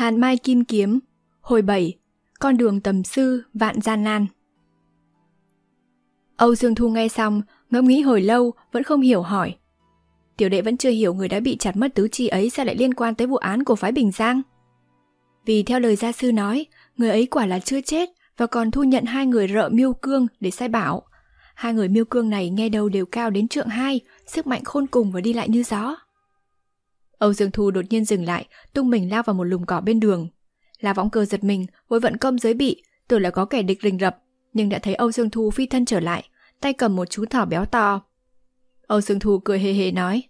Hàn Mai Kim Kiếm Hồi 7 Con đường tầm sư vạn gian nan Âu Dương Thu nghe xong, ngẫm nghĩ hồi lâu, vẫn không hiểu hỏi. Tiểu đệ vẫn chưa hiểu người đã bị chặt mất tứ chi ấy sao lại liên quan tới vụ án của phái Bình Giang. Vì theo lời gia sư nói, người ấy quả là chưa chết và còn thu nhận hai người rợ miêu cương để sai bảo. Hai người miêu cương này nghe đầu đều cao đến trượng hai, sức mạnh khôn cùng và đi lại như gió. Âu Dương Thu đột nhiên dừng lại, tung mình lao vào một lùm cỏ bên đường. La võng cơ giật mình, vội vận công giới bị, tưởng là có kẻ địch rình rập, nhưng đã thấy Âu Dương Thu phi thân trở lại, tay cầm một chú thỏ béo to. Âu Dương Thu cười hề hề nói,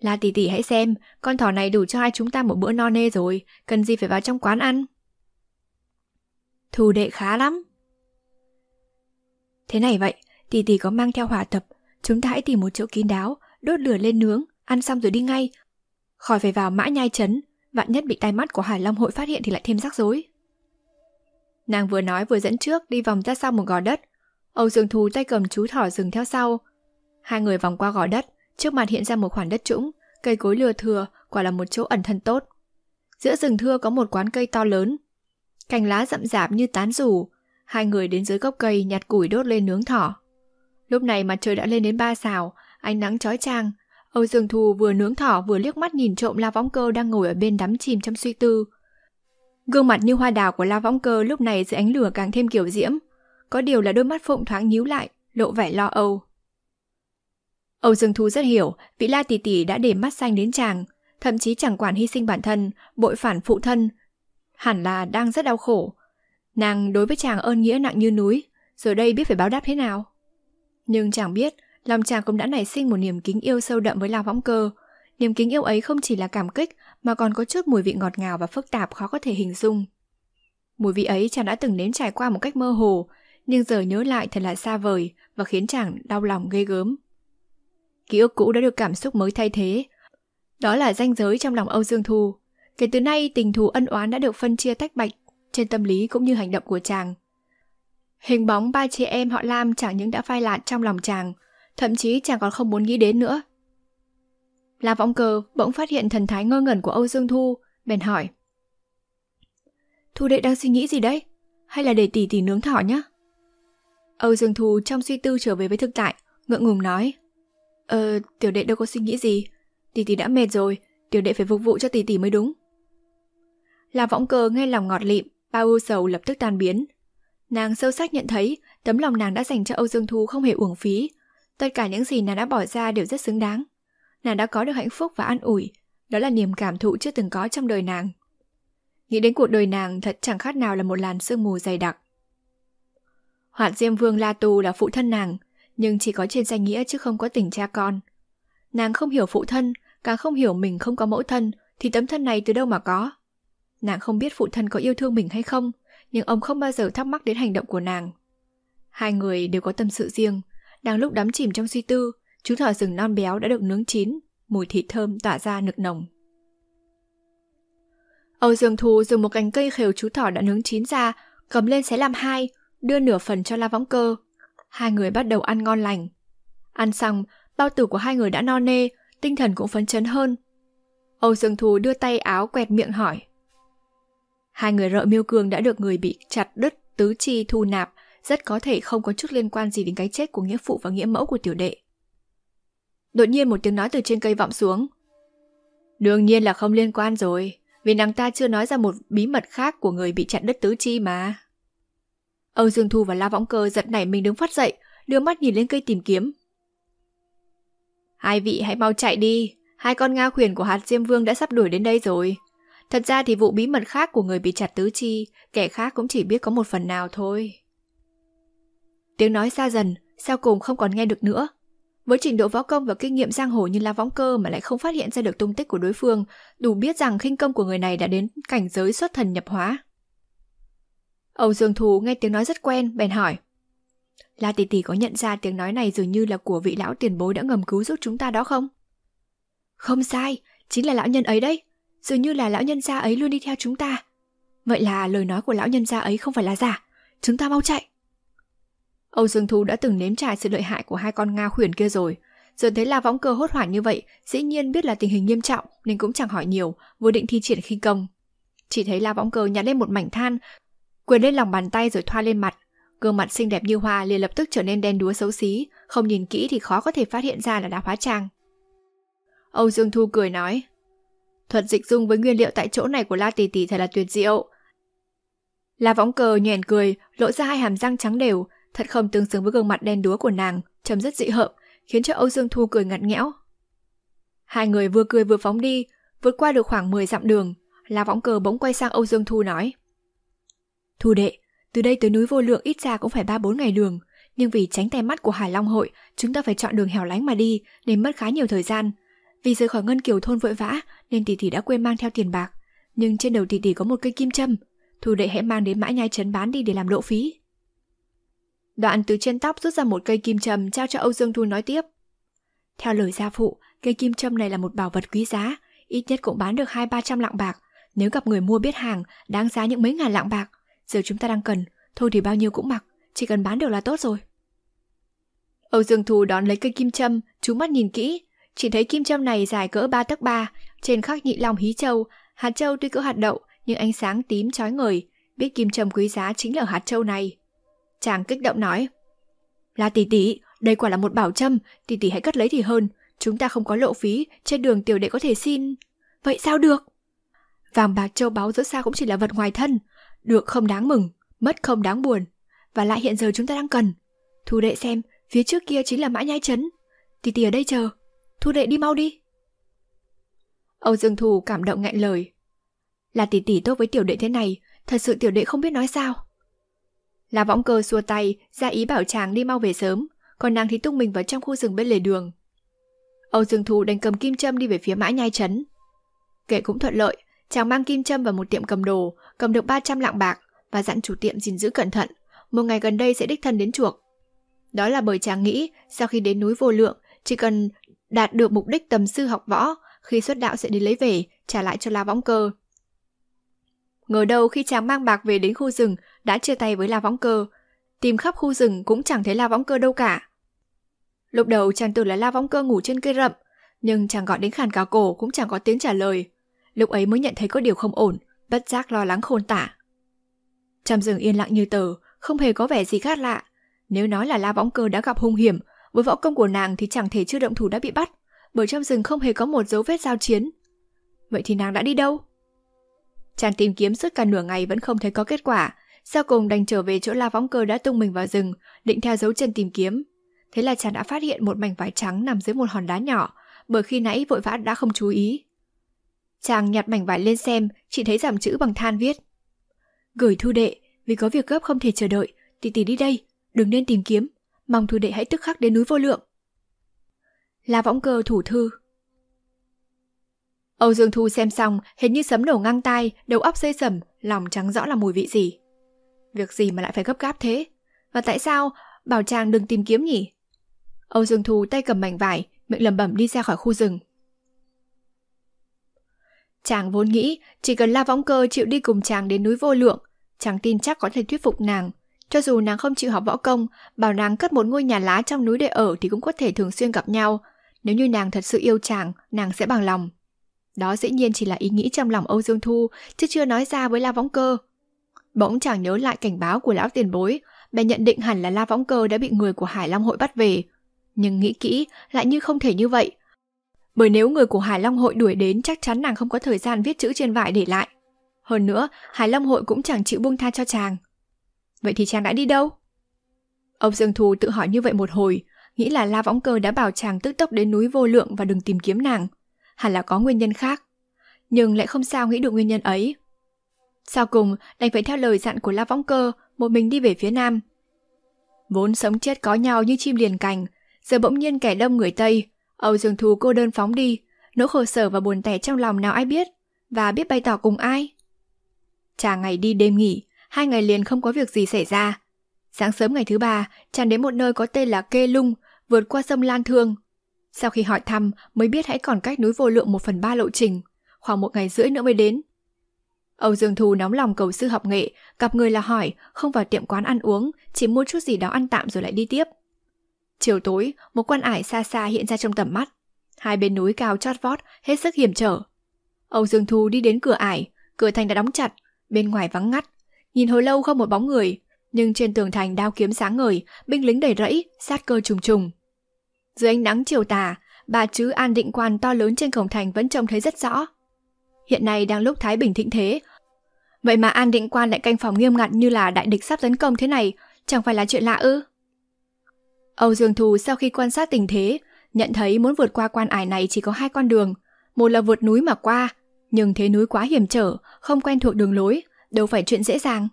La tỷ tỷ hãy xem, con thỏ này đủ cho hai chúng ta một bữa no nê rồi, cần gì phải vào trong quán ăn. Thù đệ khá lắm. Thế này vậy, tỷ tỷ có mang theo hỏa tập, chúng ta hãy tìm một chỗ kín đáo, đốt lửa lên nướng, ăn xong rồi đi ngay. Khỏi phải vào mã nhai chấn, vạn nhất bị tai mắt của Hải Long hội phát hiện thì lại thêm rắc rối. Nàng vừa nói vừa dẫn trước đi vòng ra sau một gò đất. Âu Dương Thú tay cầm chú thỏ dừng theo sau. Hai người vòng qua gò đất, trước mặt hiện ra một khoảng đất trũng, cây cối lừa thừa, quả là một chỗ ẩn thân tốt. Giữa rừng thưa có một quán cây to lớn. Cành lá rậm rạp như tán rủ, hai người đến dưới gốc cây nhặt củi đốt lên nướng thỏ. Lúc này mặt trời đã lên đến ba xào, ánh nắng chói chang. Âu Dương Thù vừa nướng thỏ vừa liếc mắt nhìn trộm La Võng Cơ đang ngồi ở bên đắm chìm trong suy tư. Gương mặt như hoa đào của La Võng Cơ lúc này dưới ánh lửa càng thêm kiểu diễm. Có điều là đôi mắt phụng thoáng nhíu lại, lộ vẻ lo âu. Âu Dương Thu rất hiểu, vị La tỷ tỷ đã để mắt xanh đến chàng, thậm chí chẳng quản hy sinh bản thân, bội phản phụ thân. Hẳn là đang rất đau khổ. Nàng đối với chàng ơn nghĩa nặng như núi, giờ đây biết phải báo đáp thế nào. Nhưng chàng biết, lòng chàng cũng đã nảy sinh một niềm kính yêu sâu đậm với La Võng Cơ. Niềm kính yêu ấy không chỉ là cảm kích, mà còn có chút mùi vị ngọt ngào và phức tạp khó có thể hình dung. Mùi vị ấy chàng đã từng nếm trải qua một cách mơ hồ, nhưng giờ nhớ lại thật là xa vời và khiến chàng đau lòng ghê gớm. Ký ức cũ đã được cảm xúc mới thay thế. Đó là ranh giới trong lòng Âu Dương Thu. Kể từ nay tình thù ân oán đã được phân chia tách bạch trên tâm lý cũng như hành động của chàng. Hình bóng ba chị em họ Lam chẳng những đã phai lạt trong lòng chàng, thậm chí chàng còn không muốn nghĩ đến nữa. La Võng Cơ bỗng phát hiện thần thái ngơ ngẩn của Âu Dương Thu, bèn hỏi. Thu đệ đang suy nghĩ gì đấy? Hay là để tỷ tỷ nướng thỏ nhá? Âu Dương Thu trong suy tư trở về với thực tại, ngượng ngùng nói. Ờ, tiểu đệ đâu có suy nghĩ gì. Tỷ tỷ đã mệt rồi, tiểu đệ phải phục vụ cho tỷ tỷ mới đúng. La Võng Cơ nghe lòng ngọt lịm, bao ưu sầu lập tức tan biến. Nàng sâu sắc nhận thấy tấm lòng nàng đã dành cho Âu Dương Thu không hề uổng phí. Tất cả những gì nàng đã bỏ ra đều rất xứng đáng. Nàng đã có được hạnh phúc và an ủi. Đó là niềm cảm thụ chưa từng có trong đời nàng. Nghĩ đến cuộc đời nàng thật chẳng khác nào là một làn sương mù dày đặc. Hoạt Diêm Vương La Tu là phụ thân nàng, nhưng chỉ có trên danh nghĩa chứ không có tình cha con. Nàng không hiểu phụ thân, càng không hiểu mình không có mẫu thân, thì tấm thân này từ đâu mà có. Nàng không biết phụ thân có yêu thương mình hay không, nhưng ông không bao giờ thắc mắc đến hành động của nàng. Hai người đều có tâm sự riêng, đang lúc đắm chìm trong suy tư, chú thỏ rừng non béo đã được nướng chín, mùi thịt thơm tỏa ra nực nồng. Âu Dương Thu dùng một cành cây khều chú thỏ đã nướng chín ra, cầm lên xé làm hai, đưa nửa phần cho La Võng Cơ. Hai người bắt đầu ăn ngon lành. Ăn xong, bao tử của hai người đã no nê, tinh thần cũng phấn chấn hơn. Âu Dương Thu đưa tay áo quẹt miệng hỏi. Hai người rợ miêu cường đã được người bị chặt đứt tứ chi thu nạp, rất có thể không có chút liên quan gì đến cái chết của nghĩa phụ và nghĩa mẫu của tiểu đệ. Đột nhiên một tiếng nói từ trên cây vọng xuống. Đương nhiên là không liên quan rồi, vì nàng ta chưa nói ra một bí mật khác của người bị chặn đất tứ chi mà. Âu Dương Thu và La Võng Cơ giật nảy mình đứng phát dậy, đưa mắt nhìn lên cây tìm kiếm. Hai vị hãy mau chạy đi, hai con nga khuyển của hạt Diêm Vương đã sắp đuổi đến đây rồi. Thật ra thì vụ bí mật khác của người bị chặt tứ chi, kẻ khác cũng chỉ biết có một phần nào thôi. Tiếng nói xa dần, sau cùng không còn nghe được nữa. Với trình độ võ công và kinh nghiệm giang hồ như La Võng Cơ mà lại không phát hiện ra được tung tích của đối phương, đủ biết rằng khinh công của người này đã đến cảnh giới xuất thần nhập hóa. Âu Dương Thù nghe tiếng nói rất quen, bèn hỏi. La Tỷ Tỷ có nhận ra tiếng nói này dường như là của vị lão tiền bối đã ngầm cứu giúp chúng ta đó không? Không sai, chính là lão nhân ấy đấy. Dường như là lão nhân gia ấy luôn đi theo chúng ta. Vậy là lời nói của lão nhân gia ấy không phải là giả. Chúng ta mau chạy. Âu Dương Thu đã từng nếm trải sự lợi hại của hai con Nga khuyển kia rồi. Giờ thấy là Võng Cơ hốt hoảng như vậy, dĩ nhiên biết là tình hình nghiêm trọng nên cũng chẳng hỏi nhiều, vừa định thi triển khinh công. Chỉ thấy La Võng Cơ nhặt lên một mảnh than, quyền lên lòng bàn tay rồi thoa lên mặt. Gương mặt xinh đẹp như hoa liền lập tức trở nên đen đúa xấu xí, không nhìn kỹ thì khó có thể phát hiện ra là đã hóa trang. Âu Dương Thu cười nói, thuật dịch dung với nguyên liệu tại chỗ này của La Tỷ Tỷ thật là tuyệt diệu. La Võng Cờ nhoẻn cười, lộ ra hai hàm răng trắng đều, thật không tương xứng với gương mặt đen đúa của nàng, trông rất dị hợm, khiến cho Âu Dương Thu cười ngặt nghẽo. Hai người vừa cười vừa phóng đi, vượt qua được khoảng 10 dặm đường, La Võng Cờ bỗng quay sang Âu Dương Thu nói. Thu đệ, từ đây tới núi vô lượng ít ra cũng phải 3-4 ngày đường, nhưng vì tránh tay mắt của Hải Long hội, chúng ta phải chọn đường hẻo lánh mà đi, nên mất khá nhiều thời gian. Vì rời khỏi Ngân Kiều thôn vội vã, nên tỷ tỷ đã quên mang theo tiền bạc. Nhưng trên đầu tỷ tỷ có một cây kim châm, Thu đệ hãy mang đến mãi nhai trấn bán đi để làm lộ phí. Đoạn từ trên tóc rút ra một cây kim châm trao cho Âu Dương Thu nói tiếp. Theo lời gia phụ, cây kim châm này là một bảo vật quý giá, ít nhất cũng bán được hai ba trăm lạng bạc. Nếu gặp người mua biết hàng, đáng giá những mấy ngàn lạng bạc. Giờ chúng ta đang cần, thôi thì bao nhiêu cũng mặc, chỉ cần bán được là tốt rồi. Âu Dương Thu đón lấy cây kim châm, chú mắt nhìn kỹ, chỉ thấy kim châm này dài cỡ 3 tấc 3, trên khắc nhị long hí châu, hạt châu tuy cỡ hạt đậu, nhưng ánh sáng tím chói người, biết kim châm quý giá chính là hạt châu này. Chàng kích động nói, là tỷ tỷ, đây quả là một bảo châm, tỷ tỷ hãy cất lấy thì hơn, chúng ta không có lộ phí, trên đường tiểu đệ có thể xin. Vậy sao được? Vàng bạc châu báu giữa xa cũng chỉ là vật ngoài thân, được không đáng mừng, mất không đáng buồn. Và lại hiện giờ chúng ta đang cần. Thu đệ xem, phía trước kia chính là mã nhai trấn. Tỷ tỷ ở đây chờ. Thu đệ đi mau đi. Âu Dương Thù cảm động nghẹn lời. Là tỷ tỷ tốt với tiểu đệ thế này, thật sự tiểu đệ không biết nói sao. La võng cơ xua tay, ra ý bảo chàng đi mau về sớm, còn nàng thì tung mình vào trong khu rừng bên lề đường. Âu Dương Thù đành cầm kim châm đi về phía mã nhai trấn. Kể cũng thuận lợi, chàng mang kim châm vào một tiệm cầm đồ, cầm được 300 lạng bạc và dặn chủ tiệm gìn giữ cẩn thận, một ngày gần đây sẽ đích thân đến chuộc. Đó là bởi chàng nghĩ sau khi đến núi vô lượng, chỉ cần đạt được mục đích tầm sư học võ, khi xuất đạo sẽ đi lấy về, trả lại cho La Võng Cơ. Ngờ đâu khi chàng mang bạc về đến khu rừng, đã chia tay với La Võng Cơ. Tìm khắp khu rừng cũng chẳng thấy La Võng Cơ đâu cả. Lúc đầu chàng tưởng là La Võng Cơ ngủ trên cây rậm, nhưng chàng gọi đến khàn cả cổ cũng chẳng có tiếng trả lời. Lúc ấy mới nhận thấy có điều không ổn, bất giác lo lắng khôn tả. Trong rừng yên lặng như tờ, không hề có vẻ gì khác lạ. Nếu nói là La Võng Cơ đã gặp hung hiểm, với võ công của nàng thì chẳng thể chưa động thủ đã bị bắt, bởi trong rừng không hề có một dấu vết giao chiến. Vậy thì nàng đã đi đâu? Chàng tìm kiếm suốt cả nửa ngày vẫn không thấy có kết quả, sau cùng đành trở về chỗ La Võng Cơ đã tung mình vào rừng, định theo dấu chân tìm kiếm. Thế là chàng đã phát hiện một mảnh vải trắng nằm dưới một hòn đá nhỏ, bởi khi nãy vội vã đã không chú ý. Chàng nhặt mảnh vải lên xem, chỉ thấy dòng chữ bằng than viết. Gửi thu đệ, vì có việc gấp không thể chờ đợi, tỷ tỷ đi đây, đừng nên tìm kiếm, mong thu đệ hãy tức khắc đến núi vô lượng. La võng cơ thủ thư Âu Dương Thu xem xong, hình như sấm nổ ngang tai, đầu óc xây sầm, lòng trắng rõ là mùi vị gì. Việc gì mà lại phải gấp gáp thế? Và tại sao bảo chàng đừng tìm kiếm nhỉ? Âu Dương Thu tay cầm mảnh vải, miệng lẩm bẩm đi ra khỏi khu rừng. Chàng vốn nghĩ chỉ cần La Võng Cơ chịu đi cùng chàng đến núi vô lượng, chàng tin chắc có thể thuyết phục nàng. Cho dù nàng không chịu học võ công, bảo nàng cất một ngôi nhà lá trong núi để ở thì cũng có thể thường xuyên gặp nhau. Nếu như nàng thật sự yêu chàng, nàng sẽ bằng lòng. Đó dĩ nhiên chỉ là ý nghĩ trong lòng Âu Dương Thu, chứ chưa nói ra với La Võng Cơ. Bỗng chàng nhớ lại cảnh báo của lão tiền bối, bèn nhận định hẳn là La Võng Cơ đã bị người của Hải Long hội bắt về. Nhưng nghĩ kỹ, lại như không thể như vậy, bởi nếu người của Hải Long hội đuổi đến chắc chắn nàng không có thời gian viết chữ trên vải để lại. Hơn nữa, Hải Long hội cũng chẳng chịu buông tha cho chàng. Vậy thì chàng đã đi đâu? Ông Dương Thù tự hỏi như vậy một hồi, nghĩ là La Võng Cơ đã bảo chàng tức tốc đến núi vô lượng và đừng tìm kiếm nàng. Hẳn là có nguyên nhân khác. Nhưng lại không sao nghĩ được nguyên nhân ấy. Sau cùng, đành phải theo lời dặn của La Võng Cơ, một mình đi về phía nam. Vốn sống chết có nhau như chim liền cành, giờ bỗng nhiên kẻ đông người Tây, Âu Dương Thù cô đơn phóng đi, nỗi khổ sở và buồn tẻ trong lòng nào ai biết, và biết bày tỏ cùng ai. Chàng ngày đi đêm nghỉ, hai ngày liền không có việc gì xảy ra. Sáng sớm ngày thứ ba, chàng đến một nơi có tên là Kê Lung, vượt qua sông Lan Thương. Sau khi hỏi thăm, mới biết hãy còn cách núi vô lượng một phần ba lộ trình, khoảng một ngày rưỡi nữa mới đến. Âu Dương Thu nóng lòng cầu sư học nghệ, gặp người là hỏi, không vào tiệm quán ăn uống, chỉ mua chút gì đó ăn tạm rồi lại đi tiếp. Chiều tối, một quan ải xa xa hiện ra trong tầm mắt. Hai bên núi cao chót vót, hết sức hiểm trở. Âu Dương Thu đi đến cửa ải, Cửa thành đã đóng chặt, bên ngoài vắng ngắt. Nhìn hồi lâu không một bóng người, nhưng trên tường thành đao kiếm sáng ngời, binh lính đầy rẫy, sát cơ trùng trùng. Dưới ánh nắng chiều tà, bà chứ an định quan to lớn trên cổng thành vẫn trông thấy rất rõ. Hiện nay đang lúc Thái Bình thịnh thế. Vậy mà an định quan lại canh phòng nghiêm ngặt như là đại địch sắp tấn công thế này, chẳng phải là chuyện lạ ư? Âu Dương Thù sau khi quan sát tình thế, nhận thấy muốn vượt qua quan ải này chỉ có hai con đường. Một là vượt núi mà qua, nhưng thế núi quá hiểm trở, không quen thuộc đường lối, đâu phải chuyện dễ dàng.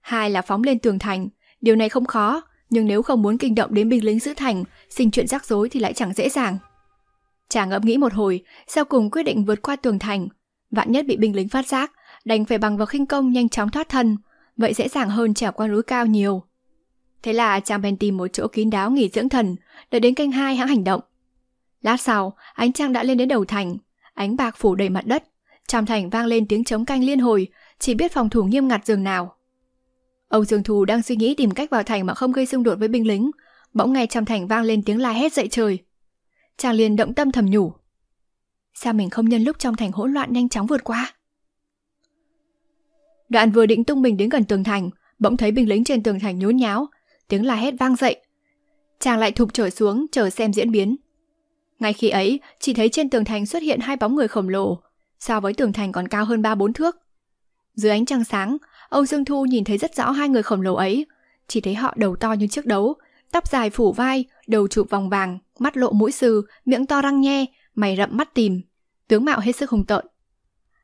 Hai là phóng lên tường thành, điều này không khó, nhưng nếu không muốn kinh động đến binh lính giữ thành, sinh chuyện rắc rối thì lại chẳng dễ dàng. Chàng ngẫm nghĩ một hồi, sau cùng quyết định vượt qua tường thành. Vạn nhất bị binh lính phát giác, đành phải bằng vào khinh công nhanh chóng thoát thân, vậy dễ dàng hơn trèo qua núi cao nhiều. Thế là chàng bèn tìm một chỗ kín đáo nghỉ dưỡng thần, đợi đến canh hai hãng hành động. Lát sau, ánh trăng đã lên đến đầu thành, ánh bạc phủ đầy mặt đất, trong thành vang lên tiếng chống canh liên hồi, chỉ biết phòng thủ nghiêm ngặt giường nào. Âu Dương Thù đang suy nghĩ tìm cách vào thành mà không gây xung đột với binh lính, bỗng nghe trong thành vang lên tiếng la hét dậy trời. Chàng liền động tâm thầm nhủ. Sao mình không nhân lúc trong thành hỗn loạn nhanh chóng vượt qua? Đoạn vừa định tung mình đến gần tường thành, bỗng thấy binh lính trên tường thành nhốn nháo, tiếng la hét vang dậy. Chàng lại thụp trở xuống chờ xem diễn biến. Ngay khi ấy, chỉ thấy trên tường thành xuất hiện hai bóng người khổng lồ, so với tường thành còn cao hơn ba bốn thước. Dưới ánh trăng sáng, Âu Dương Thu nhìn thấy rất rõ hai người khổng lồ ấy, chỉ thấy họ đầu to như chiếc đấu, tóc dài phủ vai, đầu chụp vòng vàng, mắt lộ mũi sừ, miệng to răng nhe, mày rậm mắt tìm, tướng mạo hết sức hùng tợn.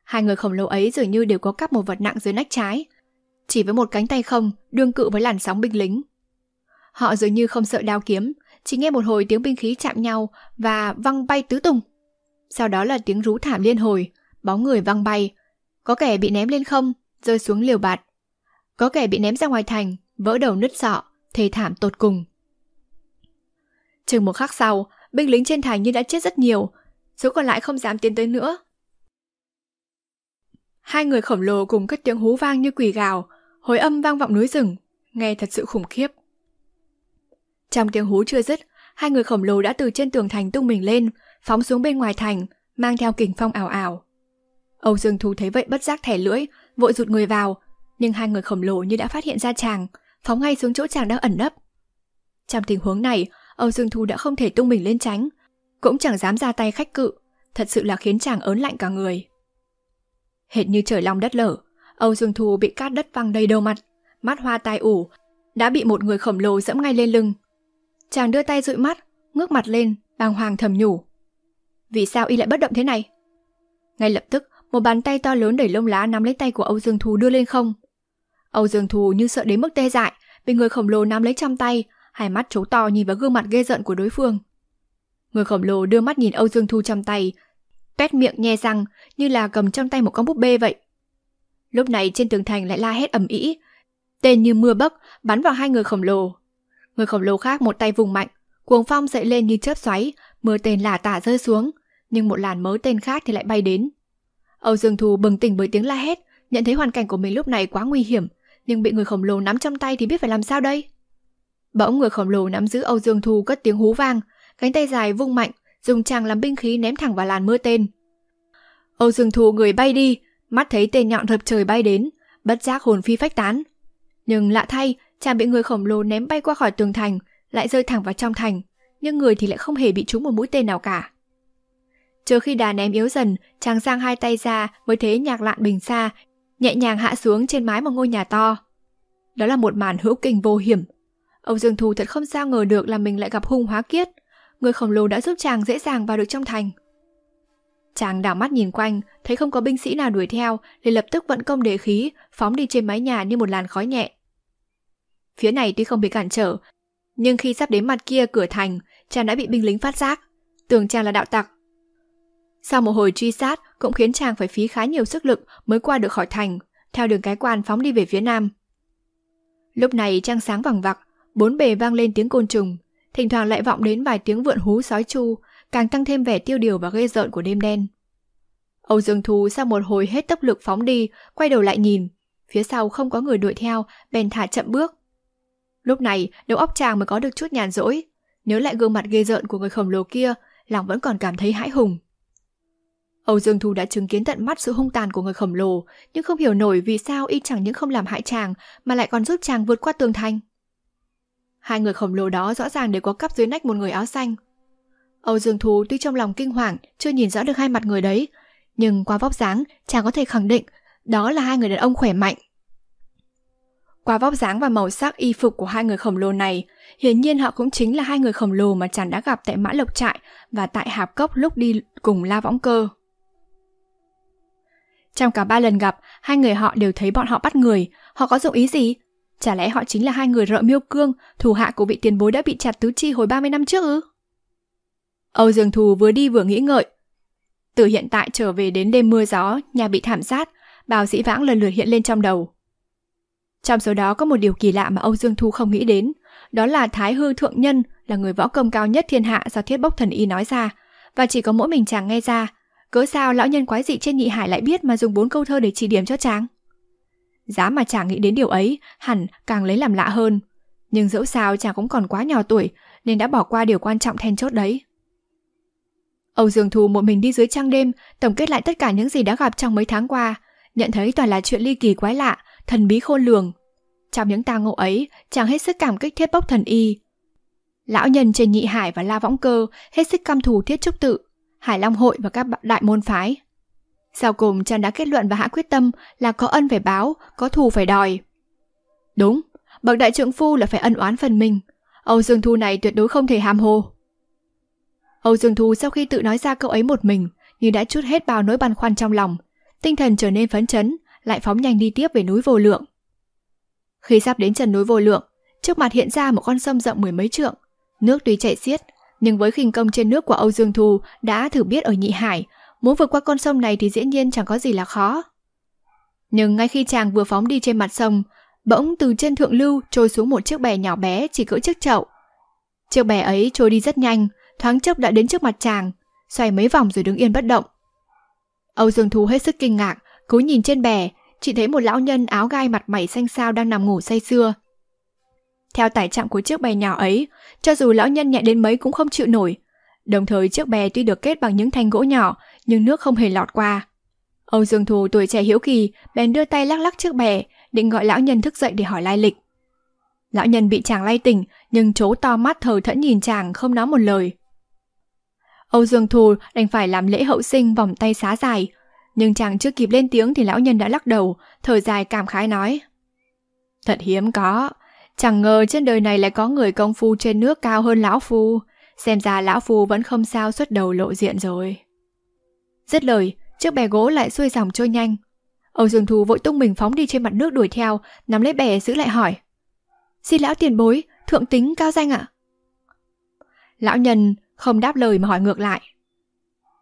Hai người khổng lồ ấy dường như đều có cắp một vật nặng dưới nách trái, chỉ với một cánh tay không, đương cự với làn sóng binh lính. Họ dường như không sợ đao kiếm, chỉ nghe một hồi tiếng binh khí chạm nhau và văng bay tứ tung. Sau đó là tiếng rú thảm liên hồi, bóng người văng bay. Có kẻ bị ném lên không, rơi xuống liều bạt. Có kẻ bị ném ra ngoài thành, vỡ đầu nứt sọ, thê thảm tột cùng. Chừng một khắc sau, binh lính trên thành như đã chết rất nhiều, số còn lại không dám tiến tới nữa. Hai người khổng lồ cùng cất tiếng hú vang như quỷ gào, hồi âm vang vọng núi rừng, nghe thật sự khủng khiếp. Trong tiếng hú chưa dứt, hai người khổng lồ đã từ trên tường thành tung mình lên, phóng xuống bên ngoài thành, mang theo kình phong ảo ảo. Âu Dương Thú thấy vậy bất giác thẻ lưỡi, vội rụt người vào, nhưng hai người khổng lồ như đã phát hiện ra chàng, phóng ngay xuống chỗ chàng đang ẩn nấp. Trong tình huống này, Âu Dương Thú đã không thể tung mình lên tránh, cũng chẳng dám ra tay khách cự, thật sự là khiến chàng ớn lạnh cả người. Hệt như trời long đất lở, Âu Dương Thu bị cát đất văng đầy đầu mặt, mắt hoa tai ủ, đã bị một người khổng lồ dẫm ngay lên lưng. Chàng đưa tay dụi mắt, ngước mặt lên, bàng hoàng thầm nhủ. Vì sao y lại bất động thế này? Ngay lập tức, một bàn tay to lớn đẩy lông lá nắm lấy tay của Âu Dương Thù đưa lên không. Âu Dương Thù như sợ đến mức tê dại, bị người khổng lồ nắm lấy trong tay, hai mắt trố to nhìn vào gương mặt ghê giận của đối phương. Người khổng lồ đưa mắt nhìn Âu Dương Thu trong tay, tuét miệng nhe răng như là cầm trong tay một con búp bê vậy. Lúc này trên tường thành lại la hét ầm ĩ, tên như mưa bấc bắn vào hai người khổng lồ. Người khổng lồ khác một tay vùng mạnh, cuồng phong dậy lên như chớp xoáy, mưa tên lả tả rơi xuống, nhưng một làn mớ tên khác thì lại bay đến. Âu Dương Thù bừng tỉnh bởi tiếng la hét, nhận thấy hoàn cảnh của mình lúc này quá nguy hiểm, nhưng bị người khổng lồ nắm trong tay thì biết phải làm sao đây? Bỗng người khổng lồ nắm giữ Âu Dương Thù cất tiếng hú vang, cánh tay dài vung mạnh, dùng chàng làm binh khí ném thẳng vào làn mưa tên. Âu Dương Thù người bay đi, mắt thấy tên nhọn rập trời bay đến, bất giác hồn phi phách tán. Nhưng lạ thay, chàng bị người khổng lồ ném bay qua khỏi tường thành, lại rơi thẳng vào trong thành, nhưng người thì lại không hề bị trúng một mũi tên nào cả. Chờ khi đà ném yếu dần, chàng giang hai tay ra với thế nhạc lạn bình xa, nhẹ nhàng hạ xuống trên mái một ngôi nhà to. Đó là một màn hữu kinh vô hiểm. Âu Dương Thù thật không sao ngờ được là mình lại gặp hung hóa kiết. Người khổng lồ đã giúp chàng dễ dàng vào được trong thành. Chàng đảo mắt nhìn quanh, thấy không có binh sĩ nào đuổi theo, liền lập tức vận công đề khí, phóng đi trên mái nhà như một làn khói nhẹ. Phía này tuy không bị cản trở, nhưng khi sắp đến mặt kia cửa thành, chàng đã bị binh lính phát giác. Tưởng chàng là đạo tặc, sau một hồi truy sát cũng khiến chàng phải phí khá nhiều sức lực mới qua được khỏi thành, theo đường cái quan phóng đi về phía nam. Lúc này trăng sáng vằng vặc, bốn bề vang lên tiếng côn trùng, thỉnh thoảng lại vọng đến vài tiếng vượn hú sói chu, càng tăng thêm vẻ tiêu điều và ghê rợn của đêm đen. Âu Dương Thú sau một hồi hết tốc lực phóng đi, quay đầu lại nhìn, phía sau không có người đuổi theo, bèn thả chậm bước. Lúc này, đầu óc chàng mới có được chút nhàn rỗi, nhớ lại gương mặt ghê rợn của người khổng lồ kia, lòng vẫn còn cảm thấy hãi hùng. Âu Dương Thu đã chứng kiến tận mắt sự hung tàn của người khổng lồ, nhưng không hiểu nổi vì sao y chẳng những không làm hại chàng mà lại còn giúp chàng vượt qua tường thành. Hai người khổng lồ đó rõ ràng đều có cắp dưới nách một người áo xanh. Âu Dương Thú tuy trong lòng kinh hoàng, chưa nhìn rõ được hai mặt người đấy, nhưng qua vóc dáng, chàng có thể khẳng định đó là hai người đàn ông khỏe mạnh. Qua vóc dáng và màu sắc y phục của hai người khổng lồ này, hiển nhiên họ cũng chính là hai người khổng lồ mà chàng đã gặp tại Mã Lộc Trại và tại Hạp Cốc lúc đi cùng La Võng Cơ. Trong cả ba lần gặp, hai người họ đều thấy bọn họ bắt người. Họ có dụng ý gì? Chả lẽ họ chính là hai người rợ miêu cương, thủ hạ của vị tiền bối đã bị chặt tứ chi hồi 30 năm trước ư? Âu Dương Thù vừa đi vừa nghĩ ngợi. Từ hiện tại trở về đến đêm mưa gió, nhà bị thảm sát, bào dĩ vãng lần lượt hiện lên trong đầu. Trong số đó có một điều kỳ lạ mà Âu Dương Thu không nghĩ đến, đó là Thái Hư Thượng Nhân là người võ công cao nhất thiên hạ do thiết bốc thần y nói ra, và chỉ có mỗi mình chàng nghe ra, Cớ sao lão nhân quái dị trên nhị hải lại biết mà dùng bốn câu thơ để chỉ điểm cho chàng? Giá mà chàng nghĩ đến điều ấy, hẳn càng lấy làm lạ hơn. Nhưng dẫu sao chàng cũng còn quá nhỏ tuổi, nên đã bỏ qua điều quan trọng then chốt đấy. Âu Dương Thù một mình đi dưới trăng đêm, tổng kết lại tất cả những gì đã gặp trong mấy tháng qua, nhận thấy toàn là chuyện ly kỳ quái lạ, thần bí khôn lường. Trong những tang ngộ ấy, chàng hết sức cảm kích thiết bốc thần y. Lão nhân trên nhị hải và la võng cơ hết sức căm thù thiết trúc tự, Hải Long Hội và các đại môn phái. Sau cùng chàng đã kết luận và hạ quyết tâm là có ân phải báo, có thù phải đòi. Đúng, bậc đại trượng phu là phải ân oán phần mình. Âu Dương Thu này tuyệt đối không thể ham hồ. Âu Dương Thu sau khi tự nói ra câu ấy một mình, như đã chút hết bao nỗi băn khoăn trong lòng. Tinh thần trở nên phấn chấn, lại phóng nhanh đi tiếp về núi vô lượng. Khi sắp đến chân núi vô lượng, trước mặt hiện ra một con sông rộng mười mấy trượng. Nước tuy chạy xiết, nhưng với khinh công trên nước của Âu Dương Thu đã thử biết ở Nhị Hải, muốn vượt qua con sông này thì dĩ nhiên chẳng có gì là khó. Nhưng ngay khi chàng vừa phóng đi trên mặt sông, bỗng từ trên thượng lưu trôi xuống một chiếc bè nhỏ bé chỉ cỡ chiếc chậu. Chiếc bè ấy trôi đi rất nhanh, thoáng chốc đã đến trước mặt chàng, xoay mấy vòng rồi đứng yên bất động. Âu Dương thú hết sức kinh ngạc, cúi nhìn trên bè, chỉ thấy một lão nhân áo gai mặt mày xanh xao đang nằm ngủ say sưa. Theo tải trọng của chiếc bè nhỏ ấy, cho dù lão nhân nhẹ đến mấy cũng không chịu nổi. Đồng thời chiếc bè tuy được kết bằng những thanh gỗ nhỏ, nhưng nước không hề lọt qua. Âu Dương Thù tuổi trẻ hiếu kỳ, bèn đưa tay lắc lắc chiếc bè, định gọi lão nhân thức dậy để hỏi lai lịch. Lão nhân bị chàng lay tỉnh, nhưng chố to mắt thờ thẫn nhìn chàng không nói một lời. Âu Dương Thù đành phải làm lễ hậu sinh vòng tay xá dài, nhưng chàng chưa kịp lên tiếng thì lão nhân đã lắc đầu, thở dài cảm khái nói. Thật hiếm có, Chẳng ngờ trên đời này lại có người công phu trên nước cao hơn lão phu. Xem ra lão phu vẫn không sao xuất đầu lộ diện rồi. Dứt lời, chiếc bè gỗ lại xuôi dòng trôi nhanh. Âu Dương Thù vội tung mình phóng đi trên mặt nước đuổi theo, nắm lấy bè giữ lại hỏi. Xin lão tiền bối, thượng tính cao danh ạ? Lão nhân không đáp lời mà hỏi ngược lại.